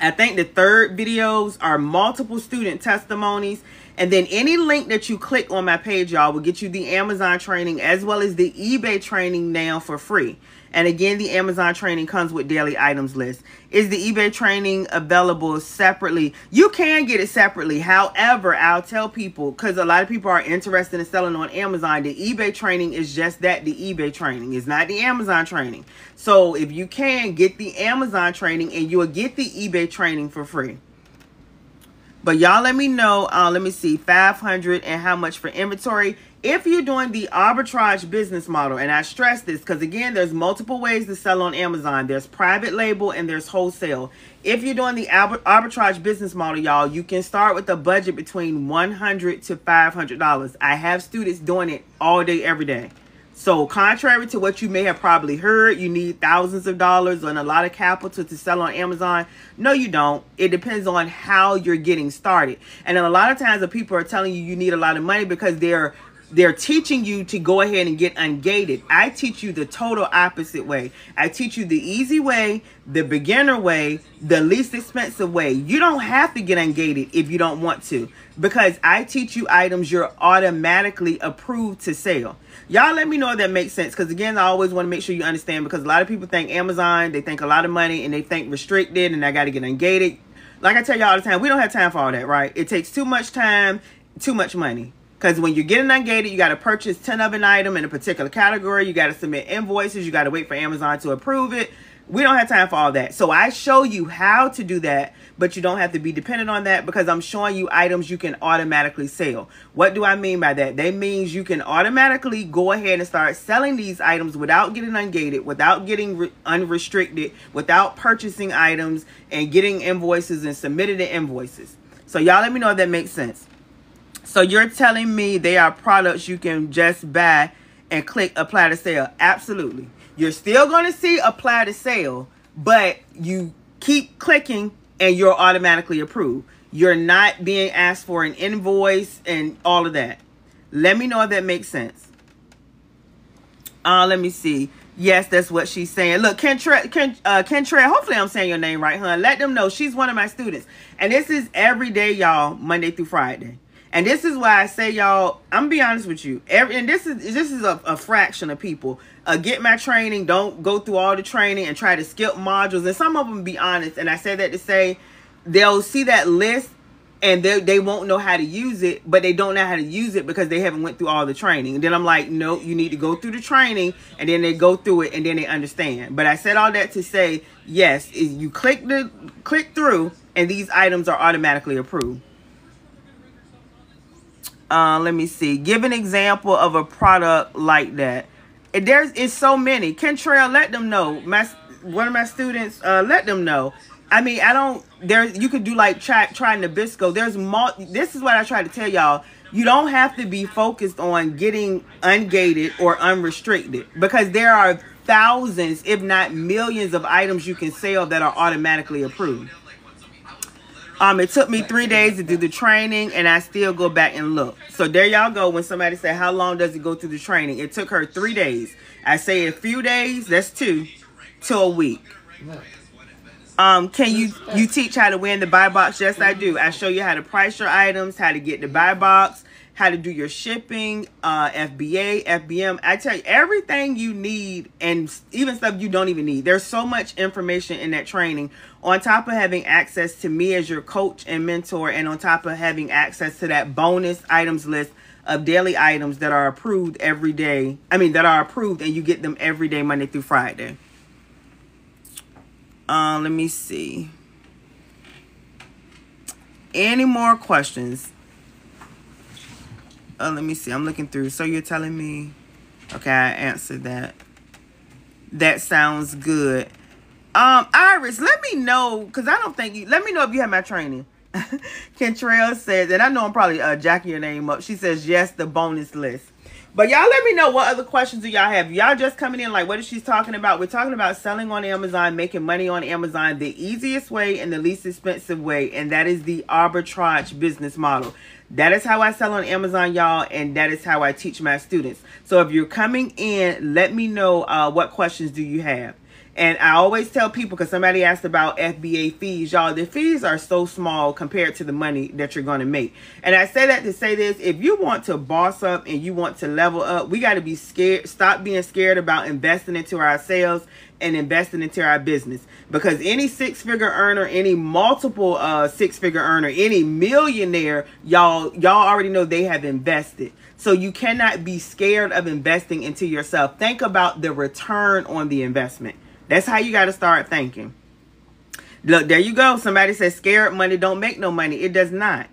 I think the third videos are multiple student testimonies and then any link that you click on my page, y'all, will get you the Amazon training as well as the eBay training now for free. And again, the Amazon training comes with daily items list. Is the eBay training available separately? You can get it separately. However, I'll tell people, because a lot of people are interested in selling on Amazon, the eBay training is just that, the eBay training. is not the Amazon training. So if you can, get the Amazon training and you'll get the eBay training for free. But y'all let me know, uh, let me see, 500 and how much for inventory. If you're doing the arbitrage business model, and I stress this because again, there's multiple ways to sell on Amazon. There's private label and there's wholesale. If you're doing the arbitrage business model, y'all, you can start with a budget between 100 to $500. I have students doing it all day, every day. So contrary to what you may have probably heard, you need thousands of dollars and a lot of capital to sell on Amazon. No, you don't. It depends on how you're getting started. And a lot of times the people are telling you you need a lot of money because they're they're teaching you to go ahead and get ungated. I teach you the total opposite way. I teach you the easy way, the beginner way, the least expensive way. You don't have to get ungated if you don't want to because I teach you items you're automatically approved to sell. Y'all let me know if that makes sense because again, I always want to make sure you understand because a lot of people think Amazon, they think a lot of money and they think restricted and I got to get ungated. Like I tell you all the time, we don't have time for all that, right? It takes too much time, too much money. Because when you're getting ungated, you got to purchase 10 of an item in a particular category. You got to submit invoices. You got to wait for Amazon to approve it. We don't have time for all that. So I show you how to do that, but you don't have to be dependent on that because I'm showing you items you can automatically sell. What do I mean by that? That means you can automatically go ahead and start selling these items without getting ungated, without getting unrestricted, without purchasing items and getting invoices and submitting the invoices. So y'all let me know if that makes sense. So you're telling me they are products you can just buy and click apply to sale? Absolutely. You're still going to see apply to sale, but you keep clicking and you're automatically approved. You're not being asked for an invoice and all of that. Let me know if that makes sense. Uh, let me see. Yes, that's what she's saying. Look, Kentra, Ken, uh, Kentra, hopefully I'm saying your name right, huh? Let them know she's one of my students. And this is every day, y'all, Monday through Friday. And this is why I say, y'all, I'm be honest with you. Every and this is this is a, a fraction of people. Uh, get my training. Don't go through all the training and try to skip modules. And some of them, be honest, and I say that to say they'll see that list and they they won't know how to use it, but they don't know how to use it because they haven't went through all the training. And then I'm like, no, you need to go through the training, and then they go through it, and then they understand. But I said all that to say, yes, you click the click through, and these items are automatically approved. Uh, let me see. Give an example of a product like that. There's it's so many. Kentrail, let them know. My one of my students, uh, let them know. I mean, I don't. There, you could do like try try Nabisco. There's more. This is what I try to tell y'all. You don't have to be focused on getting ungated or unrestricted because there are thousands, if not millions, of items you can sell that are automatically approved. Um, it took me three days to do the training, and I still go back and look. So there y'all go. When somebody say, "How long does it go through the training?" It took her three days. I say a few days. That's two to a week. Um, can you you teach how to win the buy box? Yes, I do. I show you how to price your items, how to get the buy box, how to do your shipping, uh, FBA, FBM. I tell you everything you need and even stuff you don't even need. There's so much information in that training on top of having access to me as your coach and mentor and on top of having access to that bonus items list of daily items that are approved every day. I mean, that are approved and you get them every day, Monday through Friday. Uh, let me see. Any more questions? Uh, let me see. I'm looking through. So you're telling me, okay, I answered that. That sounds good. Um, Iris, let me know because I don't think you. Let me know if you have my training. Kentrail says, and I know I'm probably uh, jacking your name up. She says yes, the bonus list. But y'all let me know what other questions do y'all have. Y'all just coming in like what is she talking about? We're talking about selling on Amazon, making money on Amazon the easiest way and the least expensive way, and that is the arbitrage business model. That is how I sell on Amazon, y'all, and that is how I teach my students. So if you're coming in, let me know uh, what questions do you have. And I always tell people because somebody asked about FBA fees, y'all, the fees are so small compared to the money that you're going to make. And I say that to say this if you want to boss up and you want to level up, we got to be scared, stop being scared about investing into ourselves and investing into our business because any six figure earner any multiple uh six figure earner any millionaire y'all y'all already know they have invested so you cannot be scared of investing into yourself think about the return on the investment that's how you got to start thinking. Look, there you go. Somebody says scared money don't make no money. It does not.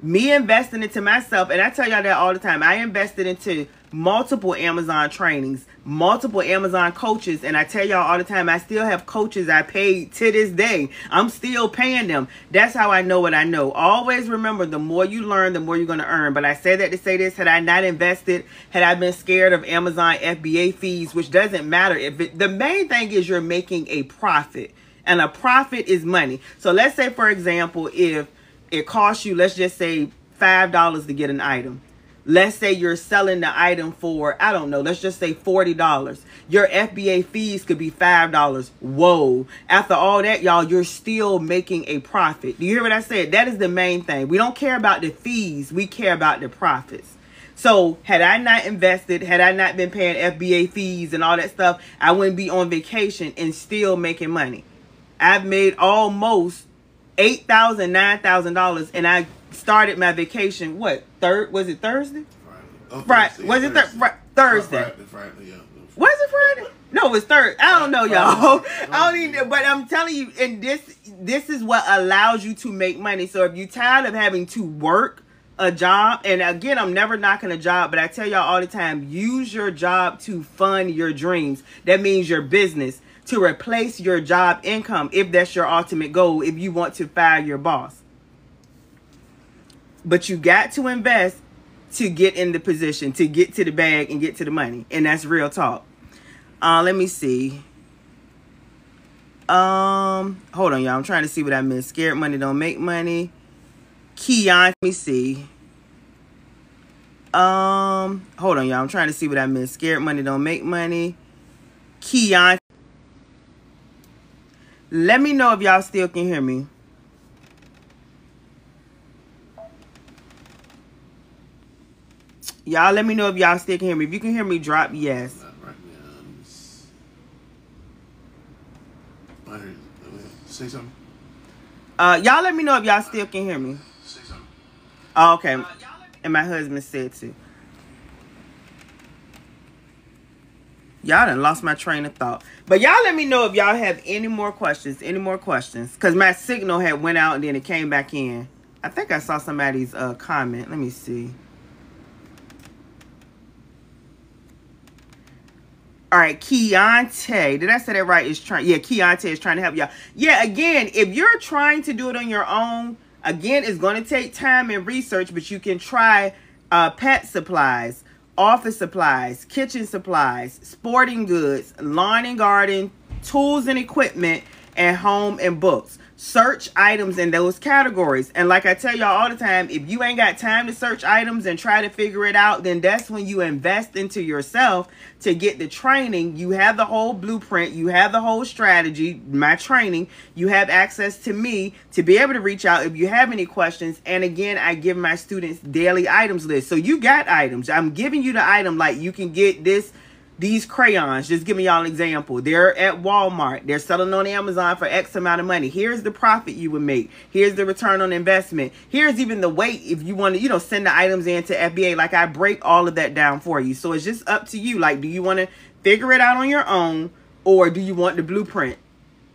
Me investing into myself, and I tell y'all that all the time. I invested into multiple Amazon trainings, multiple Amazon coaches, and I tell y'all all the time, I still have coaches I paid to this day. I'm still paying them. That's how I know what I know. Always remember, the more you learn, the more you're going to earn. But I say that to say this, had I not invested, had I been scared of Amazon FBA fees, which doesn't matter if it, the main thing is you're making a profit and a profit is money. So let's say, for example, if it costs you, let's just say $5 to get an item Let's say you're selling the item for, I don't know, let's just say $40. Your FBA fees could be $5. Whoa. After all that, y'all, you're still making a profit. Do you hear what I said? That is the main thing. We don't care about the fees. We care about the profits. So had I not invested, had I not been paying FBA fees and all that stuff, I wouldn't be on vacation and still making money. I've made almost $8,000, $9,000 and I started my vacation. What third? Was it Thursday? Friday. Oh, Friday. Was it th- Thursday? Oh, Friday, Friday, yeah. Was it Friday? No, it was third. I don't know, y'all. I don't even. But I'm telling you, and this this is what allows you to make money. So if you're tired of having to work a job, and again, I'm never knocking a job, but I tell y'all all the time, use your job to fund your dreams. That means your business to replace your job income if that's your ultimate goal. If you want to fire your boss. But you got to invest to get in the position, to get to the bag and get to the money. And that's real talk. Uh, let me see. Um, hold on, y'all. I'm trying to see what I missed. Scared money don't make money. Keon, let me see. Um, hold on, y'all. I'm trying to see what I missed. Scared money don't make money. Keon. Let me know if y'all still can hear me. Y'all let me know if y'all still can hear me. If you can hear me, drop yes. Say something. Uh, y'all let me know if y'all still can hear me. Say something. Oh, okay. And my husband said too. Y'all done lost my train of thought. But y'all let me know if y'all have any more questions. Any more questions. Because my signal had went out and then it came back in. I think I saw somebody's uh, comment. Let me see. All right, Keontae. Did I say that right? Is trying. Yeah, Keontae is trying to help y'all. Yeah, again, if you're trying to do it on your own, again, it's going to take time and research, but you can try uh, pet supplies, office supplies, kitchen supplies, sporting goods, lawn and garden, tools and equipment, and home and books search items in those categories. And like I tell y'all all the time, if you ain't got time to search items and try to figure it out, then that's when you invest into yourself to get the training. You have the whole blueprint, you have the whole strategy, my training, you have access to me to be able to reach out if you have any questions. And again, I give my students daily items list. So you got items. I'm giving you the item like you can get this these crayons, just give me y'all an example. They're at Walmart. They're selling on Amazon for X amount of money. Here's the profit you would make. Here's the return on investment. Here's even the weight if you want to, you know, send the items into FBA. Like I break all of that down for you. So it's just up to you. Like, do you want to figure it out on your own or do you want the blueprint?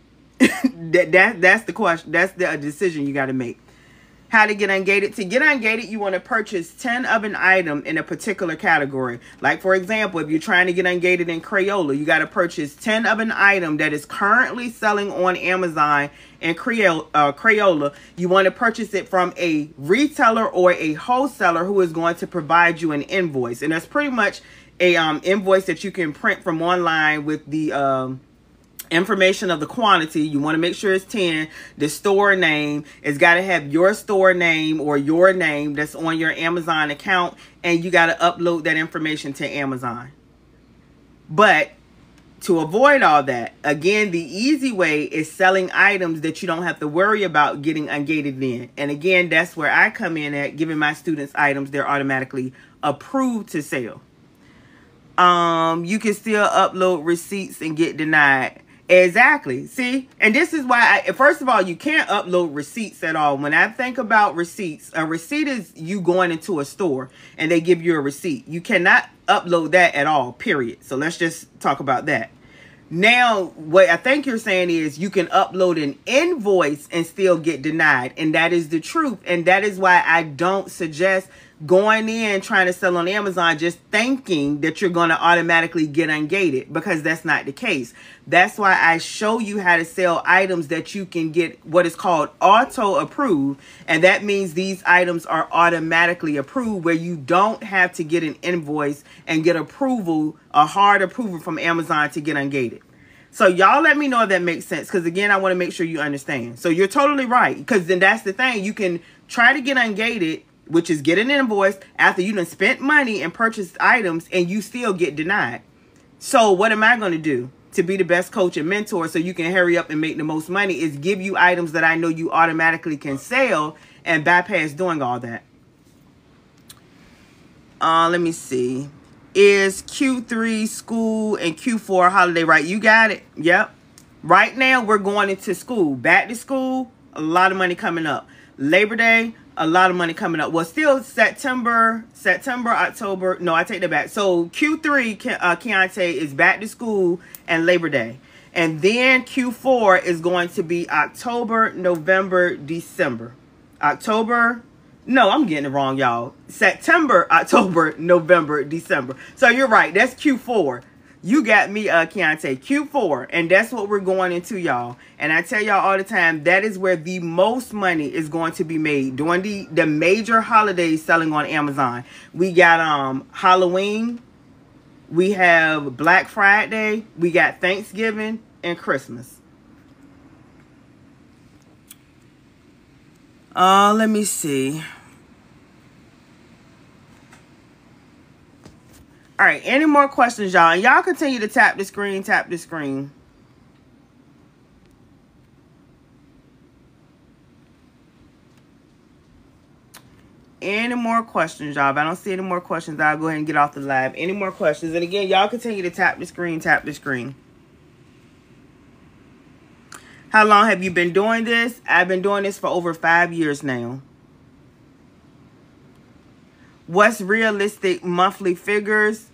that, that That's the question. That's the decision you got to make how to get ungated. To get ungated, you want to purchase 10 of an item in a particular category. Like, for example, if you're trying to get ungated in Crayola, you got to purchase 10 of an item that is currently selling on Amazon and Crayola. Uh, Crayola. You want to purchase it from a retailer or a wholesaler who is going to provide you an invoice. And that's pretty much a um, invoice that you can print from online with the... Um, information of the quantity you want to make sure it's 10 the store name it's got to have your store name or your name that's on your amazon account and you got to upload that information to amazon. But to avoid all that again the easy way is selling items that you don't have to worry about getting ungated in. And again that's where i come in at giving my students items they're automatically approved to sell. Um you can still upload receipts and get denied Exactly. See, and this is why, I, first of all, you can't upload receipts at all. When I think about receipts, a receipt is you going into a store and they give you a receipt. You cannot upload that at all, period. So let's just talk about that. Now, what I think you're saying is you can upload an invoice and still get denied. And that is the truth. And that is why I don't suggest going in trying to sell on Amazon just thinking that you're going to automatically get ungated because that's not the case. That's why I show you how to sell items that you can get what is called auto approved. And that means these items are automatically approved where you don't have to get an invoice and get approval, a hard approval from Amazon to get ungated. So y'all let me know if that makes sense. Because again, I want to make sure you understand. So you're totally right. Because then that's the thing. You can try to get ungated which is get an invoice after you done spent money and purchased items and you still get denied. So what am I going to do to be the best coach and mentor so you can hurry up and make the most money is give you items that I know you automatically can sell and bypass doing all that. Uh, let me see. Is Q3 school and Q4 holiday right? You got it. Yep. Right now we're going into school. Back to school. A lot of money coming up. Labor Day, a lot of money coming up. Well, still September, September, October. No, I take that back. So Q3, uh, Keontae is back to school and Labor Day. And then Q4 is going to be October, November, December. October, no, I'm getting it wrong, y'all. September, October, November, December. So you're right. That's Q4 you got me, uh, Keontae, Q4, and that's what we're going into, y'all. And I tell y'all all the time, that is where the most money is going to be made during the the major holidays selling on Amazon. We got um Halloween, we have Black Friday, we got Thanksgiving and Christmas. Uh, let me see. All right, any more questions, y'all? Y'all continue to tap the screen, tap the screen. Any more questions, y'all? If I don't see any more questions, I'll go ahead and get off the live. Any more questions? And again, y'all continue to tap the screen, tap the screen. How long have you been doing this? I've been doing this for over five years now. What's realistic monthly figures?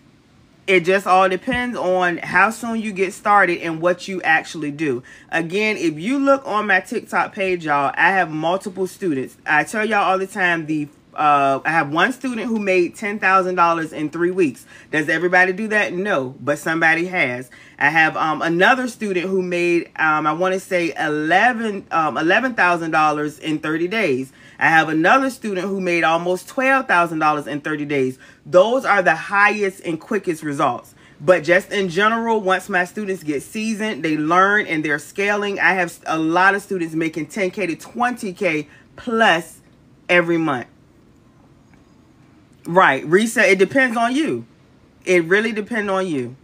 It just all depends on how soon you get started and what you actually do. Again, if you look on my TikTok page, y'all, I have multiple students. I tell y'all all the time the uh, I have one student who made $10,000 in three weeks. Does everybody do that? No, but somebody has. I have um, another student who made, um, I want to say, 11 um, $11,000 in 30 days. I have another student who made almost $12,000 in 30 days. Those are the highest and quickest results. But just in general, once my students get seasoned, they learn and they're scaling. I have a lot of students making 10K to 20K plus every month. Right. Reset. It depends on you. It really depends on you.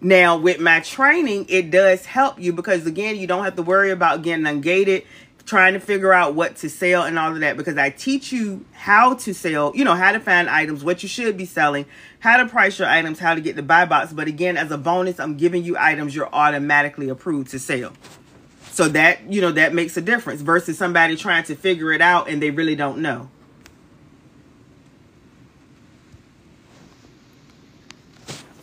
Now, with my training, it does help you because, again, you don't have to worry about getting ungated, trying to figure out what to sell and all of that because I teach you how to sell, you know, how to find items, what you should be selling, how to price your items, how to get the buy box. But again, as a bonus, I'm giving you items you're automatically approved to sell. So that, you know, that makes a difference versus somebody trying to figure it out and they really don't know.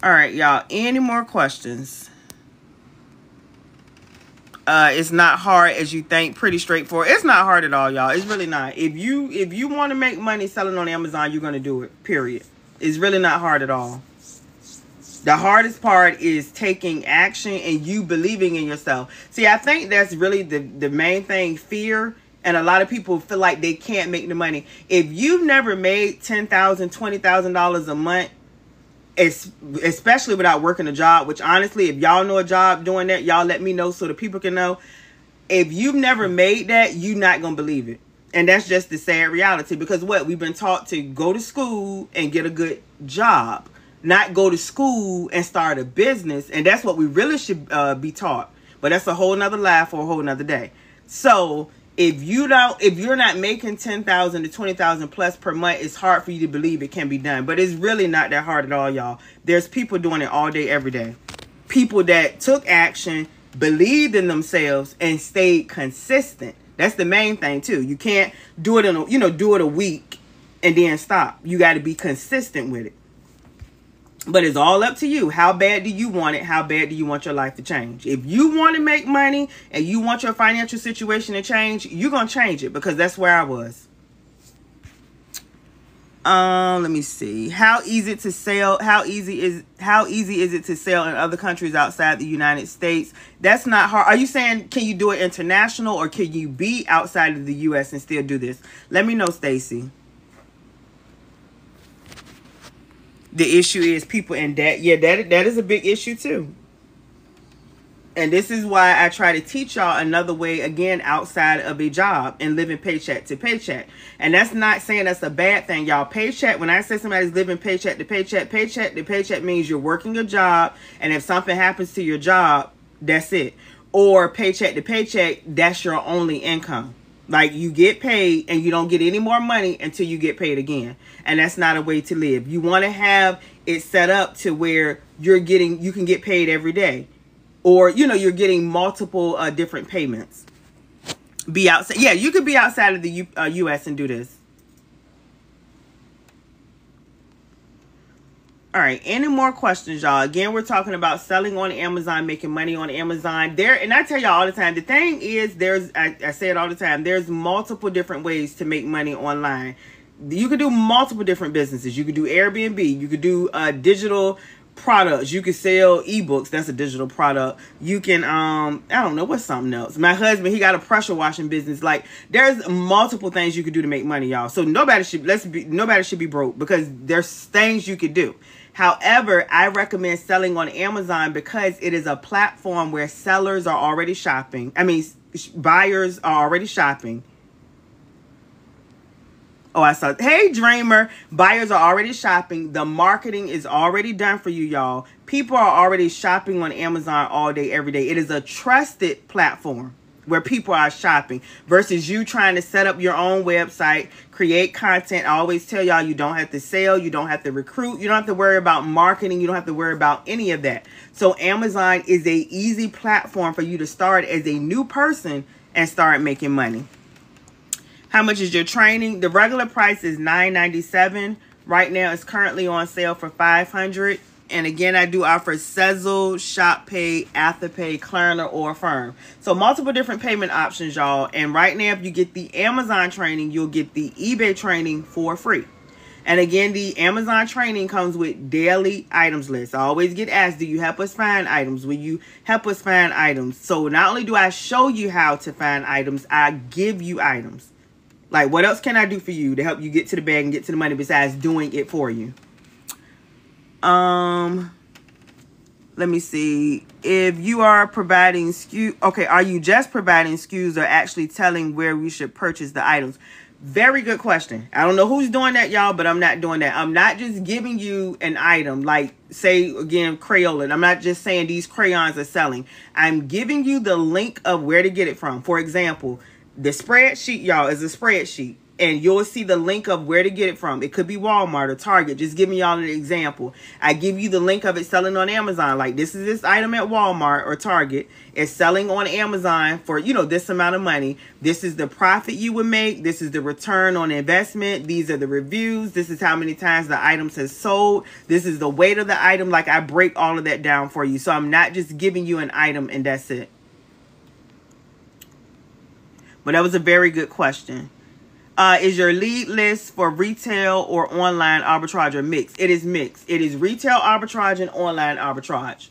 All right, y'all. Any more questions? Uh, it's not hard as you think. Pretty straightforward. It's not hard at all, y'all. It's really not. If you if you want to make money selling on Amazon, you're gonna do it. Period. It's really not hard at all. The hardest part is taking action and you believing in yourself. See, I think that's really the the main thing. Fear and a lot of people feel like they can't make the money. If you've never made ten thousand, twenty thousand dollars a month, especially without working a job which honestly if y'all know a job doing that y'all let me know so the people can know. If you've never made that you're not gonna believe it. And that's just the sad reality because what? We've been taught to go to school and get a good job not go to school and start a business. And that's what we really should uh, be taught. But that's a whole nother lie for a whole nother day. So if you don't if you're not making 10,000 to 20,000 plus per month it's hard for you to believe it can be done. But it's really not that hard at all y'all. There's people doing it all day every day. People that took action believed in themselves and stayed consistent. That's the main thing too. You can't do it in a you know do it a week and then stop. You got to be consistent with it but it's all up to you. How bad do you want it? How bad do you want your life to change? If you want to make money and you want your financial situation to change, you're going to change it because that's where I was. Um, let me see. How easy to sell? How easy is how easy is it to sell in other countries outside the United States? That's not hard. Are you saying can you do it international or can you be outside of the US and still do this? Let me know, Stacy. The issue is people in debt. Yeah, that that is a big issue too. And this is why I try to teach y'all another way again outside of a job and living paycheck to paycheck. And that's not saying that's a bad thing, y'all. Paycheck, when I say somebody's living paycheck to paycheck, paycheck to paycheck means you're working a job and if something happens to your job, that's it. Or paycheck to paycheck, that's your only income. Like you get paid and you don't get any more money until you get paid again. And that's not a way to live. You want to have it set up to where you're getting you can get paid every day. Or you know, you're getting multiple uh, different payments. Be outside. Yeah, you could be outside of the U, uh, US and do this. All right, any more questions, y'all? Again, we're talking about selling on Amazon, making money on Amazon. There, and I tell y'all all the time, the thing is, there's, I, I say it all the time, there's multiple different ways to make money online. You could do multiple different businesses. You could do Airbnb. You could do uh, digital products. You could sell ebooks. That's a digital product. You can, um, I don't know, what's something else? My husband, he got a pressure washing business. Like, there's multiple things you could do to make money, y'all. So nobody should, let's be, nobody should be broke because there's things you could do. However, I recommend selling on Amazon because it is a platform where sellers are already shopping. I mean, buyers are already shopping. Oh, I saw. Hey, Dreamer. Buyers are already shopping. The marketing is already done for you, y'all. People are already shopping on Amazon all day, every day. It is a trusted platform where people are shopping versus you trying to set up your own website, create content. I always tell y'all you don't have to sell, you don't have to recruit, you don't have to worry about marketing, you don't have to worry about any of that. So Amazon is a easy platform for you to start as a new person and start making money. How much is your training? The regular price is $9.97. Right now it's currently on sale for 500 and again, I do offer Sezzle, ShopPay, Afterpay, Klarna, or Affirm. So multiple different payment options, y'all. And right now, if you get the Amazon training, you'll get the eBay training for free. And again, the Amazon training comes with daily items list. I always get asked, do you help us find items? Will you help us find items? So not only do I show you how to find items, I give you items. Like, what else can I do for you to help you get to the bag and get to the money besides doing it for you? Um, let me see. If you are providing SKU okay are you just providing SKUs or actually telling where we should purchase the items? Very good question. I don't know who's doing that y'all but i'm not doing that. I'm not just giving you an item like say again crayola. I'm not just saying these crayons are selling. I'm giving you the link of where to get it from. For example the spreadsheet y'all is a spreadsheet and you'll see the link of where to get it from. It could be Walmart or Target. Just giving y'all an example. I give you the link of it selling on Amazon. Like this is this item at Walmart or Target. It's selling on Amazon for, you know, this amount of money. This is the profit you would make. This is the return on investment. These are the reviews. This is how many times the items has sold. This is the weight of the item. Like I break all of that down for you. So I'm not just giving you an item and that's it. But that was a very good question. Uh, is your lead list for retail or online arbitrage or mixed? It is mixed. It is retail arbitrage and online arbitrage.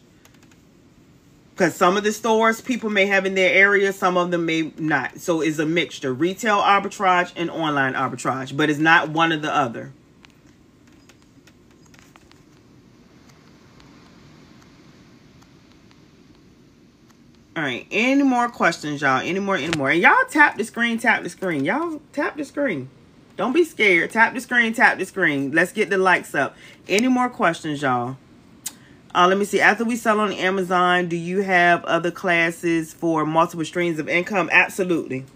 Because some of the stores people may have in their area, some of them may not. So it's a mixture. Retail arbitrage and online arbitrage. But it's not one or the other. All right, any more questions, y'all? Any more, any more? Y'all tap the screen, tap the screen. Y'all tap the screen. Don't be scared. Tap the screen, tap the screen. Let's get the likes up. Any more questions, y'all? Uh, let me see. After we sell on Amazon, do you have other classes for multiple streams of income? Absolutely.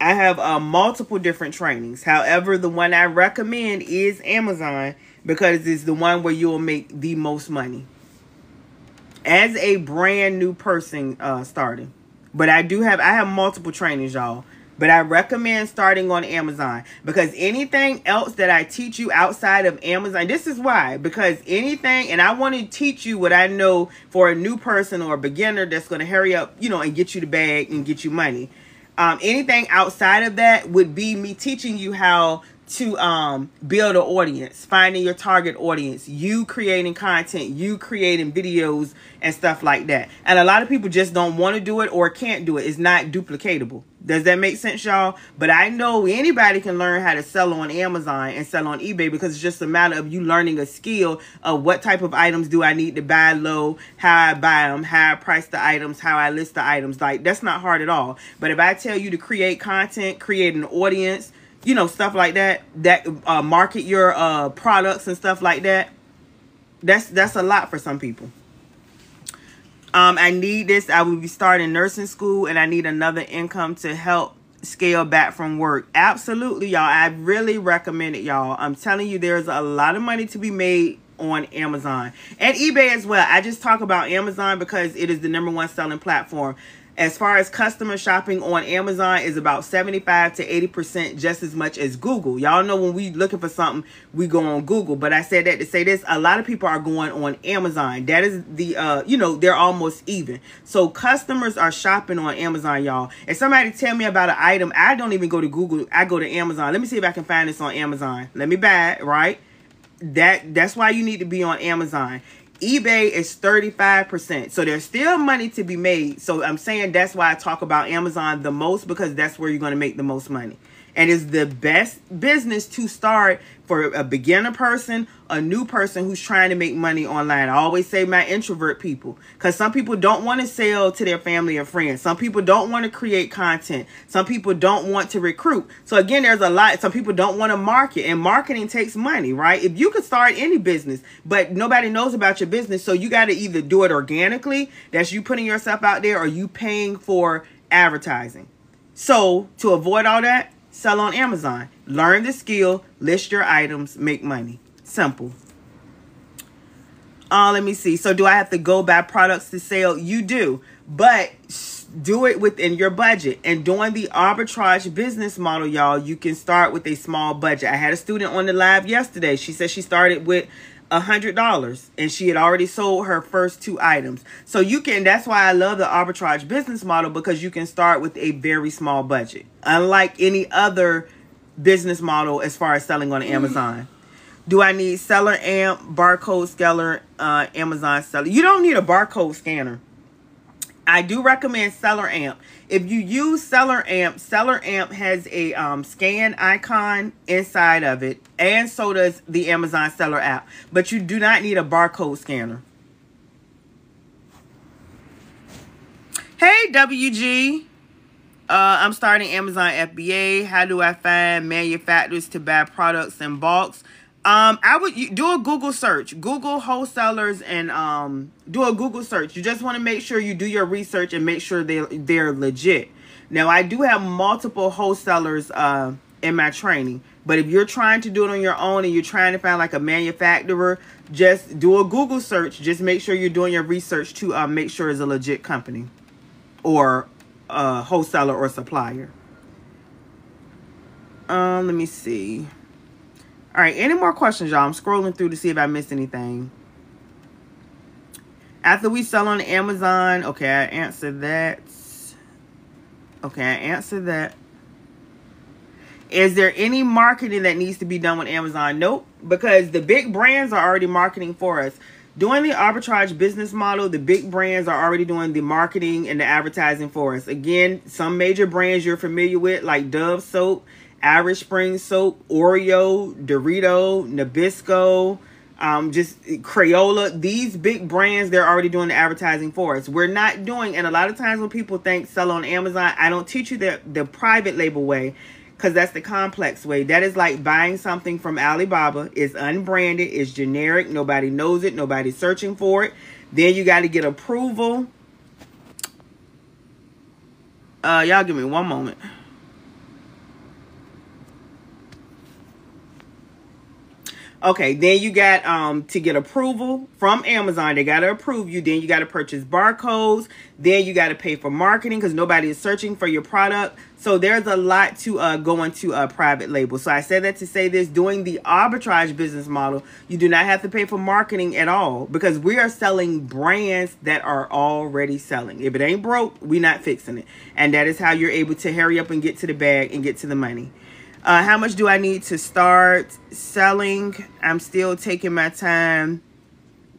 I have uh, multiple different trainings. However, the one I recommend is Amazon because it's the one where you'll make the most money as a brand new person uh starting. But I do have I have multiple trainings, y'all. But I recommend starting on Amazon because anything else that I teach you outside of Amazon, this is why. Because anything, and I want to teach you what I know for a new person or a beginner that's going to hurry up, you know, and get you the bag and get you money. Um, anything outside of that would be me teaching you how to um, build an audience, finding your target audience, you creating content, you creating videos and stuff like that. And a lot of people just don't want to do it or can't do it. It's not duplicatable. Does that make sense, y'all? But I know anybody can learn how to sell on Amazon and sell on eBay because it's just a matter of you learning a skill of what type of items do I need to buy low, how I buy them, how I price the items, how I list the items. Like, that's not hard at all. But if I tell you to create content, create an audience, you know, stuff like that, that uh, market your uh, products and stuff like that, that's that's a lot for some people. Um, I need this. I will be starting nursing school and I need another income to help scale back from work. Absolutely, y'all. I really recommend it, y'all. I'm telling you, there's a lot of money to be made on Amazon and eBay as well. I just talk about Amazon because it is the number one selling platform as far as customer shopping on Amazon is about 75 to 80% just as much as Google. Y'all know when we looking for something, we go on Google. But I said that to say this, a lot of people are going on Amazon. That is the, uh, you know, they're almost even. So customers are shopping on Amazon, y'all. If somebody tell me about an item, I don't even go to Google. I go to Amazon. Let me see if I can find this on Amazon. Let me buy it, right? That That's why you need to be on Amazon eBay is 35%. So there's still money to be made. So I'm saying that's why I talk about Amazon the most because that's where you're going to make the most money. And it's the best business to start for a beginner person, a new person who's trying to make money online. I always say my introvert people because some people don't want to sell to their family and friends. Some people don't want to create content. Some people don't want to recruit. So again, there's a lot. Some people don't want to market and marketing takes money, right? If you could start any business, but nobody knows about your business. So you got to either do it organically. That's you putting yourself out there or you paying for advertising. So to avoid all that, sell on Amazon. Learn the skill, list your items, make money. Simple. Uh, let me see. So do I have to go buy products to sell? You do, but do it within your budget. And doing the arbitrage business model, y'all, you can start with a small budget. I had a student on the live yesterday. She said she started with a hundred dollars and she had already sold her first two items. So you can that's why i love the arbitrage business model because you can start with a very small budget unlike any other business model as far as selling on amazon. Do i need seller amp barcode scanner uh amazon seller? You don't need a barcode scanner I do recommend Seller Amp. If you use Seller Amp, Seller Amp has a um, scan icon inside of it, and so does the Amazon Seller app. But you do not need a barcode scanner. Hey, WG. Uh, I'm starting Amazon FBA. How do I find manufacturers to buy products in bulks? Um, I would do a Google search, Google wholesalers, and um, do a Google search. You just want to make sure you do your research and make sure they they're legit. Now, I do have multiple wholesalers uh, in my training, but if you're trying to do it on your own and you're trying to find like a manufacturer, just do a Google search. Just make sure you're doing your research to uh, make sure it's a legit company or a wholesaler or supplier. Um, let me see. All right, any more questions, y'all? I'm scrolling through to see if I missed anything. After we sell on Amazon, okay, I answered that. Okay, I answered that. Is there any marketing that needs to be done with Amazon? Nope, because the big brands are already marketing for us. Doing the arbitrage business model, the big brands are already doing the marketing and the advertising for us. Again, some major brands you're familiar with, like Dove Soap, Irish Spring Soap, Oreo, Dorito, Nabisco, um, just Crayola. These big brands, they're already doing the advertising for us. We're not doing, and a lot of times when people think sell on Amazon, I don't teach you the, the private label way because that's the complex way. That is like buying something from Alibaba. It's unbranded, it's generic, nobody knows it, nobody's searching for it. Then you got to get approval. Uh, y'all give me one moment. Okay, then you got um to get approval from Amazon. They got to approve you. Then you got to purchase barcodes. Then you got to pay for marketing because nobody is searching for your product. So there's a lot to uh, go into a private label. So I said that to say this, doing the arbitrage business model, you do not have to pay for marketing at all because we are selling brands that are already selling. If it ain't broke, we not fixing it. And that is how you're able to hurry up and get to the bag and get to the money. Uh, how much do I need to start selling? I'm still taking my time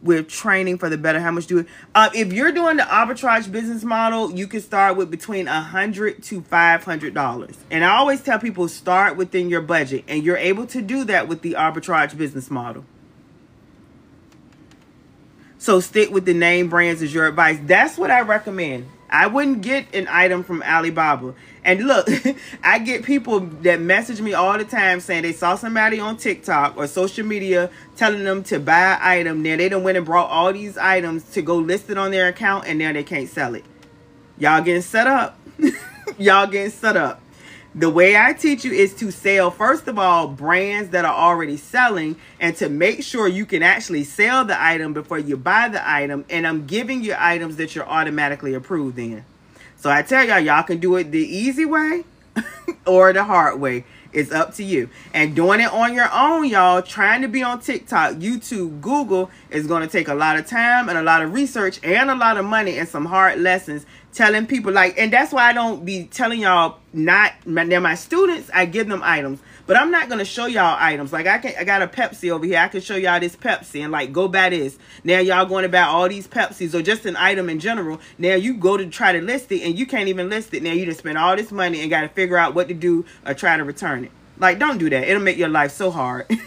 with training for the better. How much do it? Uh, if you're doing the arbitrage business model, you can start with between a hundred to five hundred dollars. And I always tell people start within your budget, and you're able to do that with the arbitrage business model. So stick with the name brands as your advice. That's what I recommend. I wouldn't get an item from Alibaba. And look, I get people that message me all the time saying they saw somebody on TikTok or social media telling them to buy an item. Now they done went and brought all these items to go list it on their account and now they can't sell it. Y'all getting set up. Y'all getting set up. The way I teach you is to sell, first of all, brands that are already selling and to make sure you can actually sell the item before you buy the item. And I'm giving you items that you're automatically approved in. So I tell y'all, y'all can do it the easy way or the hard way. It's up to you. And doing it on your own, y'all, trying to be on TikTok, YouTube, Google is going to take a lot of time and a lot of research and a lot of money and some hard lessons telling people like and that's why I don't be telling y'all not they're my students I give them items but I'm not gonna show y'all items. Like I can I got a Pepsi over here. I can show y'all this Pepsi and like go buy this. Now y'all going buy all these Pepsis or just an item in general. Now you go to try to list it and you can't even list it. Now you just spend all this money and got to figure out what to do or try to return it. Like don't do that. It'll make your life so hard.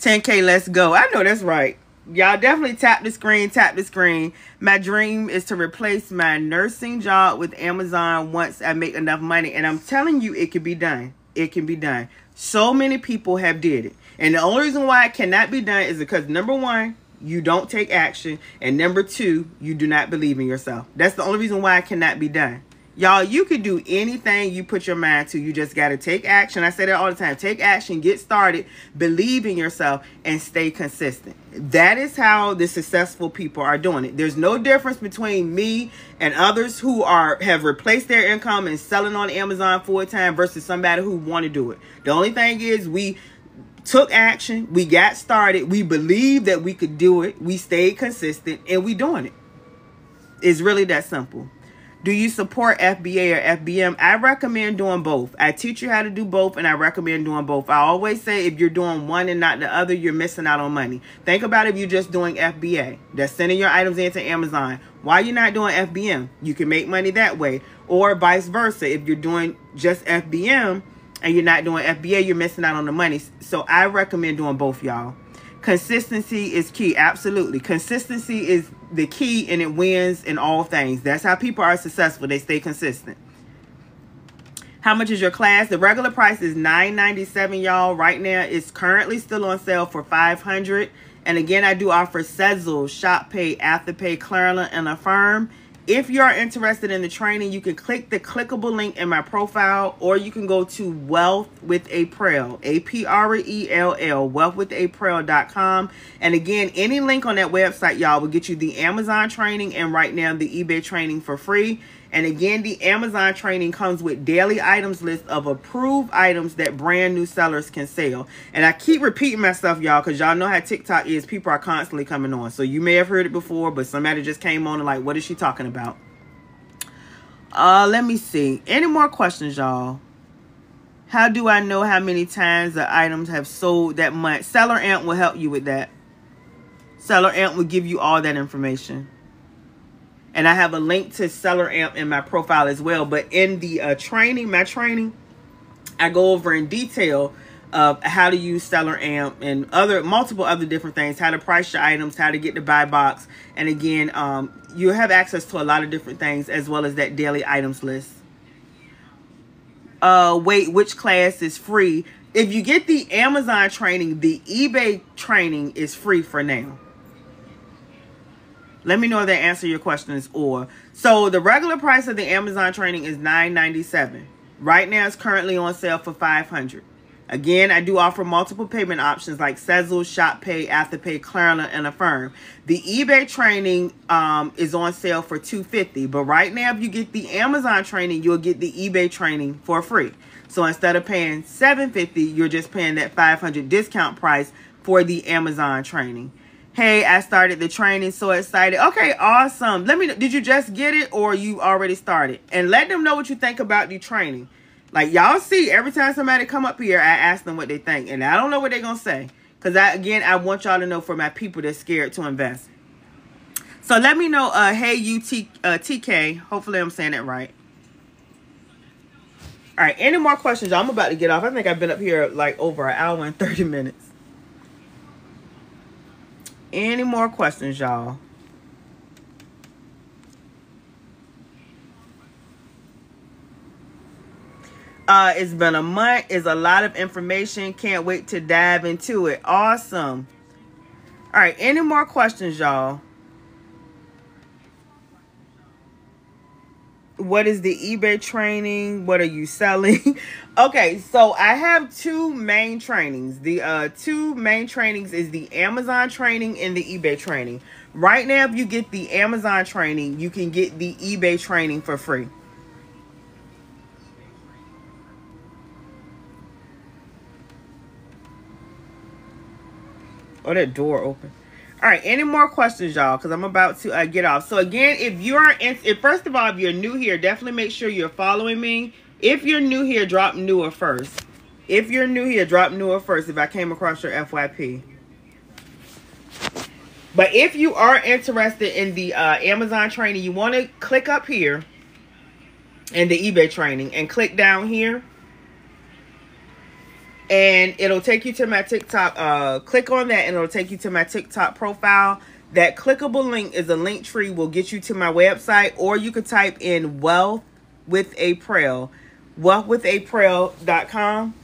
10k let's go. I know that's right. Y'all definitely tap the screen tap the screen. My dream is to replace my nursing job with amazon once i make enough money. And i'm telling you it could be done it can be done. So many people have did it. And the only reason why it cannot be done is because number one you don't take action. And number two you do not believe in yourself. That's the only reason why it cannot be done Y'all, you could do anything you put your mind to. You just got to take action. I say that all the time. Take action, get started, believe in yourself, and stay consistent. That is how the successful people are doing it. There's no difference between me and others who are have replaced their income and selling on Amazon full time versus somebody who want to do it. The only thing is we took action, we got started, we believed that we could do it, we stayed consistent, and we doing it. It's really that simple. Do you support FBA or FBM? I recommend doing both. I teach you how to do both and I recommend doing both. I always say if you're doing one and not the other, you're missing out on money. Think about if you're just doing FBA, that's sending your items into Amazon. Why you're not doing FBM? You can make money that way. Or vice versa. If you're doing just FBM and you're not doing FBA, you're missing out on the money. So I recommend doing both, y'all. Consistency is key. Absolutely. Consistency is the key and it wins in all things. That's how people are successful. They stay consistent. How much is your class? The regular price is $9.97, y'all. Right now, it's currently still on sale for 500 And again, I do offer Sezzle, Shop Pay, Afterpay, Klarna, and Affirm. If you are interested in the training, you can click the clickable link in my profile or you can go to Wealth with a Aprell, A P R E L L, wealthwithaprell.com. And again, any link on that website, y'all, will get you the Amazon training and right now the eBay training for free. And again, the Amazon training comes with daily items list of approved items that brand new sellers can sell. And I keep repeating myself, y'all, because y'all know how TikTok is. People are constantly coming on. So you may have heard it before, but somebody just came on and like, what is she talking about? Uh, let me see. Any more questions, y'all? How do I know how many times the items have sold that month? Seller Amp will help you with that. Seller Amp will give you all that information. And I have a link to Seller Amp in my profile as well. But in the uh, training, my training, I go over in detail of how to use Seller Amp and other multiple other different things, how to price your items, how to get the buy box. And again, um, you have access to a lot of different things as well as that daily items list. Uh, wait, which class is free? If you get the Amazon training, the eBay training is free for now. Let me know if that answer your questions or so the regular price of the Amazon training is $9.97. Right now it's currently on sale for 500 Again, I do offer multiple payment options like Sezzle, Shop Pay, Afterpay, Klarna, and Affirm. The eBay training um, is on sale for 250 but right now if you get the Amazon training, you'll get the eBay training for free. So instead of paying 750 you're just paying that 500 discount price for the Amazon training hey, I started the training, so excited. Okay, awesome. Let me did you just get it or you already started? And let them know what you think about the training. Like y'all see, every time somebody come up here, I ask them what they think. And I don't know what they're to say. Because I again, I want y'all to know for my people that's scared to invest. So let me know, uh, hey, you T, uh, TK. Hopefully I'm saying it right. All right, any more questions? I'm about to get off. I think I've been up here like over an hour and 30 minutes. Any more questions, y'all? Uh, it's been a month. It's a lot of information. Can't wait to dive into it. Awesome. All right. Any more questions, y'all? what is the eBay training? What are you selling? okay, so I have two main trainings. The uh two main trainings is the Amazon training and the eBay training. Right now, if you get the Amazon training, you can get the eBay training for free. Oh, that door open. All right, any more questions, y'all? Because I'm about to uh, get off. So again, if you are, in, if first of all, if you're new here, definitely make sure you're following me. If you're new here, drop newer first. If you're new here, drop newer first. If I came across your FYP. But if you are interested in the uh, Amazon training, you want to click up here in the eBay training and click down here and it'll take you to my TikTok. Uh, click on that and it'll take you to my TikTok profile. That clickable link is a Linktree will get you to my website, or you could type in wealth with Aprell, wealthwithaprell.com,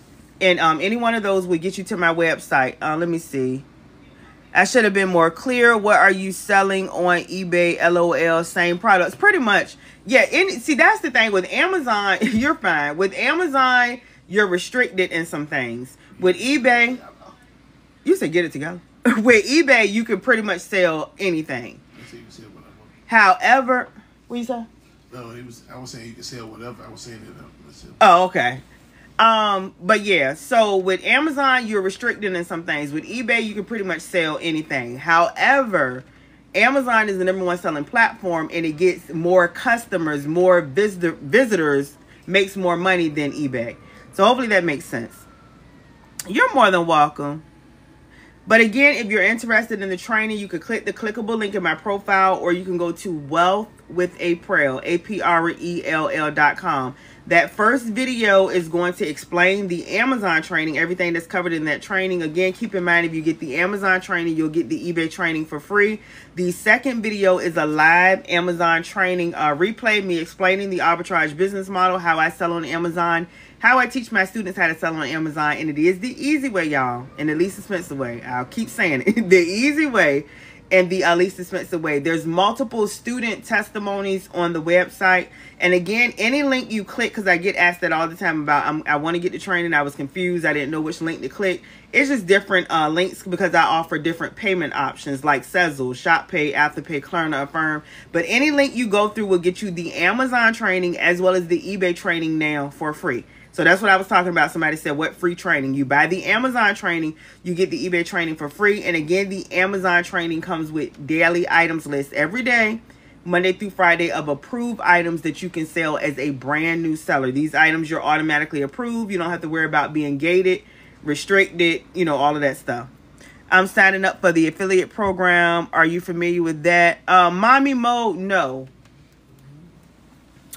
and um, any one of those will get you to my website. Uh, let me see. I should have been more clear. What are you selling on eBay? LOL, same products. Pretty much. Yeah, any, see, that's the thing with Amazon. You're fine. With Amazon, you're restricted in some things. With eBay, you said get it together. With eBay, you can pretty much sell anything. However, what you say? No, was. I was saying you can sell whatever. I was saying Oh, okay. Um, but yeah, so with Amazon, you're restricted in some things. With eBay, you can pretty much sell anything. However, Amazon is the number one selling platform and it gets more customers, more visitor, visitors, makes more money than eBay. So hopefully that makes sense. You're more than welcome. But again, if you're interested in the training, you can click the clickable link in my profile or you can go to Wealth with Aprell, A-P-R-E-L-L dot com. That first video is going to explain the Amazon training, everything that's covered in that training. Again, keep in mind if you get the Amazon training, you'll get the eBay training for free. The second video is a live Amazon training uh, replay, me explaining the arbitrage business model, how I sell on Amazon, how I teach my students how to sell on Amazon. And it is the easy way, y'all, and the least expensive way. I'll keep saying it. the easy way and the least expensive way. There's multiple student testimonies on the website. And again, any link you click, because I get asked that all the time about, um, I want to get the training. I was confused. I didn't know which link to click. It's just different uh, links because I offer different payment options like Sezzle, ShopPay, Afterpay, Klarna, Affirm. But any link you go through will get you the Amazon training as well as the eBay training now for free. So that's what I was talking about. Somebody said, what free training? You buy the Amazon training, you get the eBay training for free. And again, the Amazon training comes with daily items list every day, Monday through Friday, of approved items that you can sell as a brand new seller. These items you're automatically approved. You don't have to worry about being gated, restricted, you know, all of that stuff. I'm signing up for the affiliate program. Are you familiar with that? Uh, Mommy Mode, no.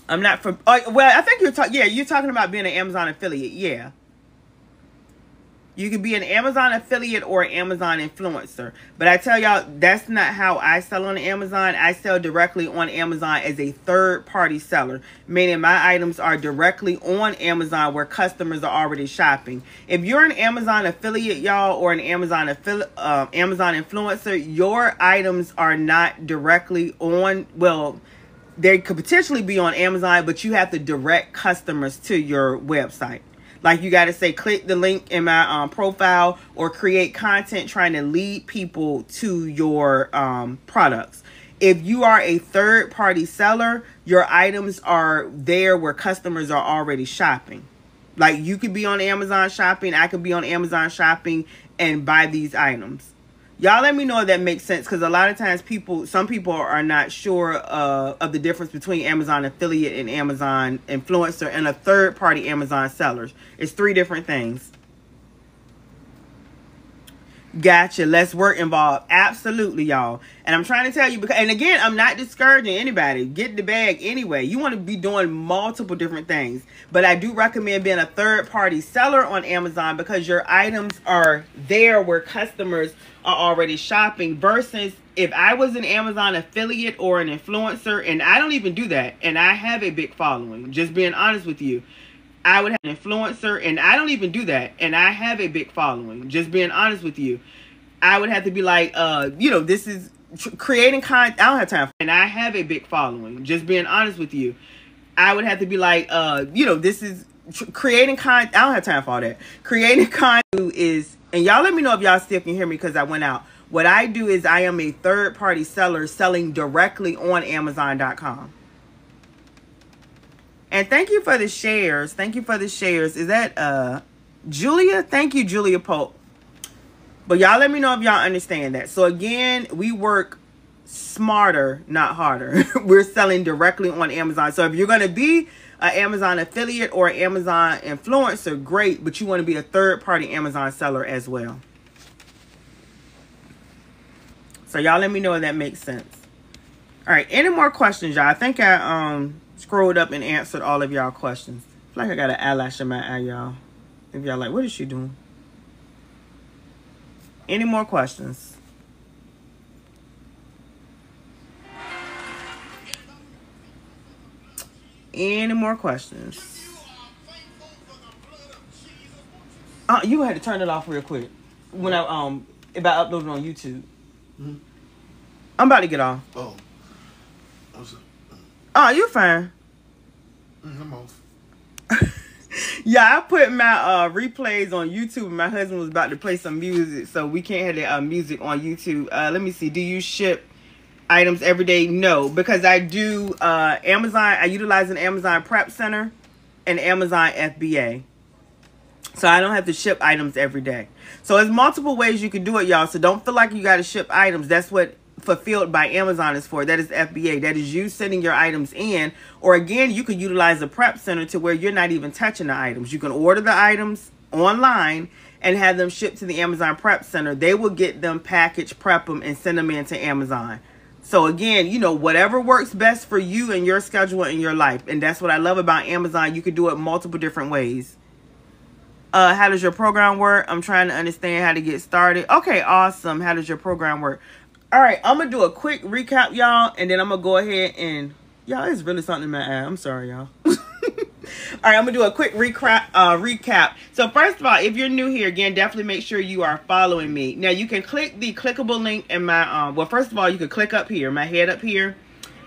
I'm not from. Oh, well, I think you're talking. Yeah, you're talking about being an Amazon affiliate. Yeah. You could be an Amazon affiliate or an Amazon influencer. But I tell y'all, that's not how I sell on Amazon. I sell directly on Amazon as a third party seller, meaning my items are directly on Amazon where customers are already shopping. If you're an Amazon affiliate, y'all, or an Amazon affili- uh, Amazon influencer, your items are not directly on, well, they could potentially be on Amazon, but you have to direct customers to your website. Like you got to say, click the link in my um, profile or create content trying to lead people to your um, products. If you are a third party seller, your items are there where customers are already shopping. Like you could be on Amazon shopping, I could be on Amazon shopping and buy these items y'all let me know if that makes sense because a lot of times people some people are not sure uh, of the difference between amazon affiliate and amazon influencer and a third party amazon sellers. It's three different things Gotcha. Less work involved. Absolutely, y'all. And I'm trying to tell you because, and again, I'm not discouraging anybody. Get the bag anyway. You want to be doing multiple different things, but I do recommend being a third party seller on Amazon because your items are there where customers are already shopping. Versus if I was an Amazon affiliate or an influencer, and I don't even do that, and I have a big following. Just being honest with you. I would have an influencer, and I don't even do that. And I have a big following. Just being honest with you, I would have to be like, uh, you know, this is creating content. I don't have time, for, and I have a big following. Just being honest with you, I would have to be like, uh, you know, this is creating content. I don't have time for all that. Creating content is, and y'all let me know if y'all still can hear me because I went out. What I do is I am a third party seller selling directly on Amazon.com. And thank you for the shares. Thank you for the shares. Is that uh Julia? Thank you, Julia Pope. But y'all let me know if y'all understand that. So again, we work smarter, not harder. We're selling directly on Amazon. So if you're going to be an Amazon affiliate or an Amazon influencer, great. But you want to be a third party Amazon seller as well. So y'all let me know if that makes sense. All right. Any more questions, y'all? I think I um scrolled up and answered all of y'all questions. I feel like I got an eyelash in my eye, y'all. If y'all like, what is she doing? Any more questions? Any more questions? Uh, you had to turn it off real quick when I um if I uploaded on YouTube. Mm-hmm. I'm about to get off. Oh. Oh, you fine. Mm, I'm off. yeah, I put my uh, replays on YouTube. My husband was about to play some music, so we can't have the uh, music on YouTube. Uh, let me see. Do you ship items every day? No, because I do uh, Amazon. I utilize an Amazon Prep Center and Amazon FBA. So I don't have to ship items every day. So there's multiple ways you can do it, y'all. So don't feel like you got to ship items. That's what fulfilled by Amazon is for. That is FBA. That is you sending your items in. Or again, you could utilize the prep center to where you're not even touching the items. You can order the items online and have them shipped to the Amazon Prep Center. They will get them packaged, prep them, and send them in to Amazon. So again, you know, whatever works best for you and your schedule and your life. And that's what I love about Amazon. You can do it multiple different ways. Uh, how does your program work? I'm trying to understand how to get started. Okay, awesome. How does your program work? All right, I'm gonna do a quick recap, y'all, and then I'm gonna go ahead and y'all. It's really something in my eye. I'm sorry, y'all. All right, I'm gonna do a quick recap. Uh, recap. So first of all, if you're new here, again, definitely make sure you are following me. Now you can click the clickable link in my. Um, well, first of all, you can click up here, my head up here,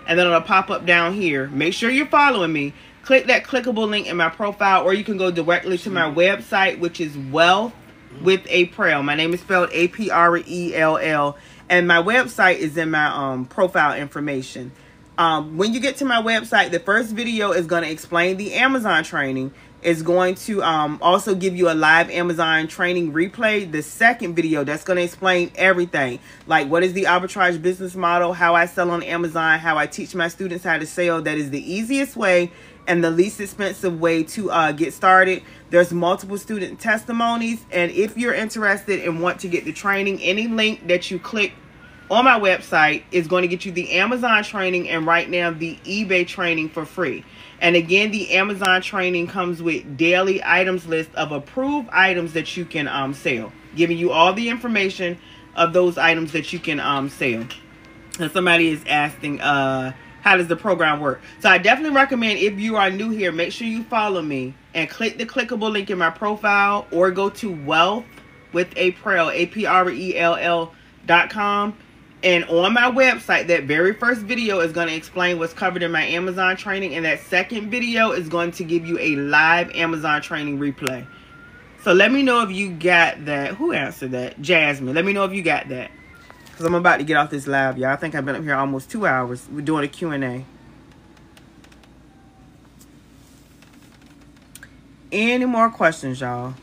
and then it'll pop up down here. Make sure you're following me. Click that clickable link in my profile, or you can go directly to my website, which is Wealth with Aprell. My name is spelled A P R E L L, and my website is in my um profile information. Um, when you get to my website, the first video is going to explain the Amazon training. It's going to um, also give you a live Amazon training replay. The second video that's going to explain everything, like what is the arbitrage business model, how I sell on Amazon, how I teach my students how to sell. That is the easiest way and the least expensive way to uh, get started. There's multiple student testimonies, and if you're interested and want to get the training, any link that you click on my website is going to get you the Amazon training and right now the eBay training for free. And again, the Amazon training comes with daily items list of approved items that you can um, sell, giving you all the information of those items that you can um, sell. And somebody is asking, uh, how does the program work? So I definitely recommend if you are new here, make sure you follow me and click the clickable link in my profile or go to wealth with a Aprell, A-P-R-E-L-L dot com and on my website, that very first video is going to explain what's covered in my Amazon training. And that second video is going to give you a live Amazon training replay. So let me know if you got that. Who answered that? Jasmine. Let me know if you got that. Because I'm about to get off this live, y'all. I think I've been up here almost two hours. We're doing a Q&A. Any more questions, y'all?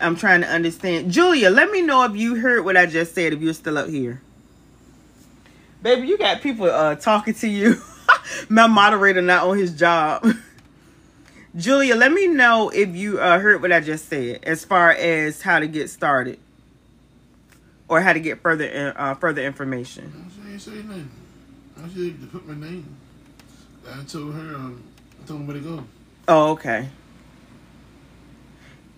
I'm trying to understand. Julia, let me know if you heard what I just said, if you're still up here. Baby, you got people uh, talking to you. My moderator not on his job. Julia, let me know if you uh, heard what I just said as far as how to get started or how to get further uh, further information. I ain't say nothing. I to put my name. I told her, um, I told him where to go. Oh, okay.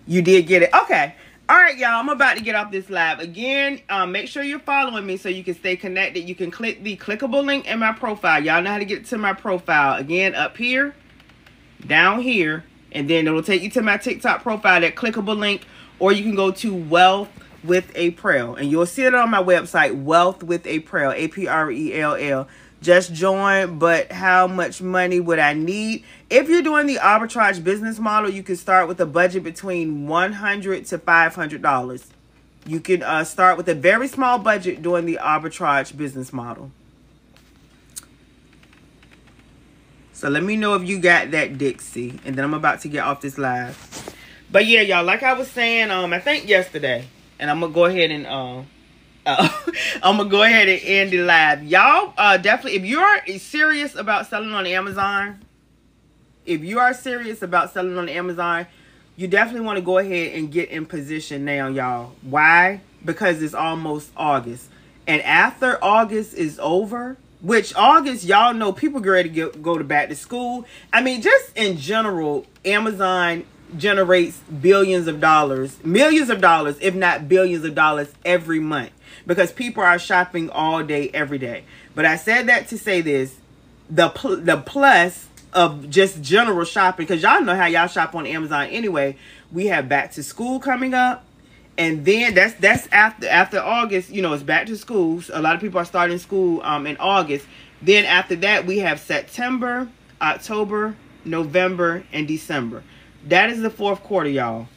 You did get it. Okay. All right, y'all. I'm about to get off this live. Again, um, make sure you're following me so you can stay connected. You can click the clickable link in my profile. Y'all know how to get to my profile. Again, up here, down here, and then it'll take you to my TikTok profile, that clickable link, or you can go to Wealth with Aprell, and you'll see it on my website, Wealth with a Aprell, A-P-R-E-L-L just join, but how much money would I need? If you're doing the arbitrage business model, you can start with a budget between 100 to $500. You can uh, start with a very small budget doing the arbitrage business model. So let me know if you got that, Dixie. And then I'm about to get off this live. But yeah, y'all, like I was saying, um, I think yesterday, and I'm to go ahead and... Uh, uh, I'm gonna go ahead and end the live. Y'all, uh, definitely, if you're serious about selling on Amazon, if you are serious about selling on Amazon, you definitely want to go ahead and get in position now, y'all. Why? Because it's almost August. And after August is over, which August, y'all know people get ready to go to back to school. I mean, just in general, Amazon generates billions of dollars, millions of dollars, if not billions of dollars every month because people are shopping all day, every day. But I said that to say this, the, pl the plus of just general shopping, because y'all know how y'all shop on Amazon anyway. We have back to school coming up. And then that's that's after after August, you know, it's back to school. So a lot of people are starting school um in August. Then after that, we have September, October, November, and December. That is the fourth quarter, y'all.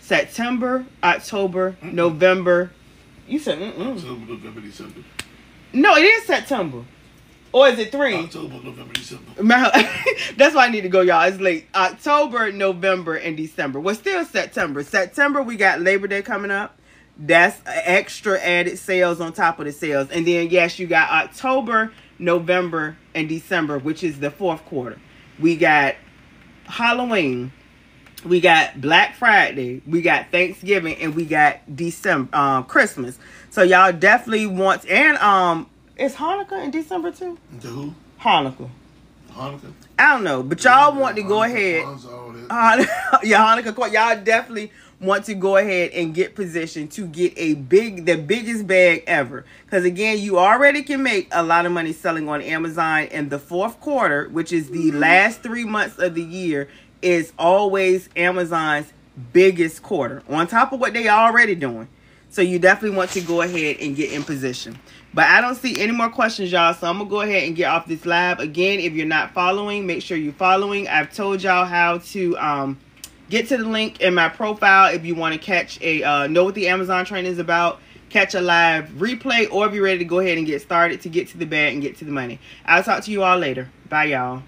September, October, November, you said mm-mm. October, November, December. No, it is September. Or is it three? October, November, December. That's why I need to go, y'all. It's late. October, November, and December. Well, still September. September, we got Labor Day coming up. That's extra added sales on top of the sales. And then, yes, you got October, November, and December, which is the fourth quarter. We got Halloween. We got Black Friday, we got Thanksgiving, and we got December, um, Christmas. So y'all definitely want and um is Hanukkah in December too? The who? Hanukkah. Hanukkah. I don't know, but y'all want to go ahead. Yeah, Hanukkah. Y'all definitely want to go ahead and get positioned to get a big, the biggest bag ever. Because again, you already can make a lot of money selling on Amazon in the fourth quarter, which is the last three months of the year, is always Amazon's biggest quarter. On top of what they already doing. So you definitely want to go ahead and get in position. But I don't see any more questions, y'all. So I'm going to go ahead and get off this live. Again, if you're not following, make sure you're following. I've told y'all how to um, get to the link in my profile if you want to catch a, uh, know what the Amazon train is about, catch a live replay, or you're ready to go ahead and get started to get to the bed and get to the money. I'll talk to you all later. Bye, y'all.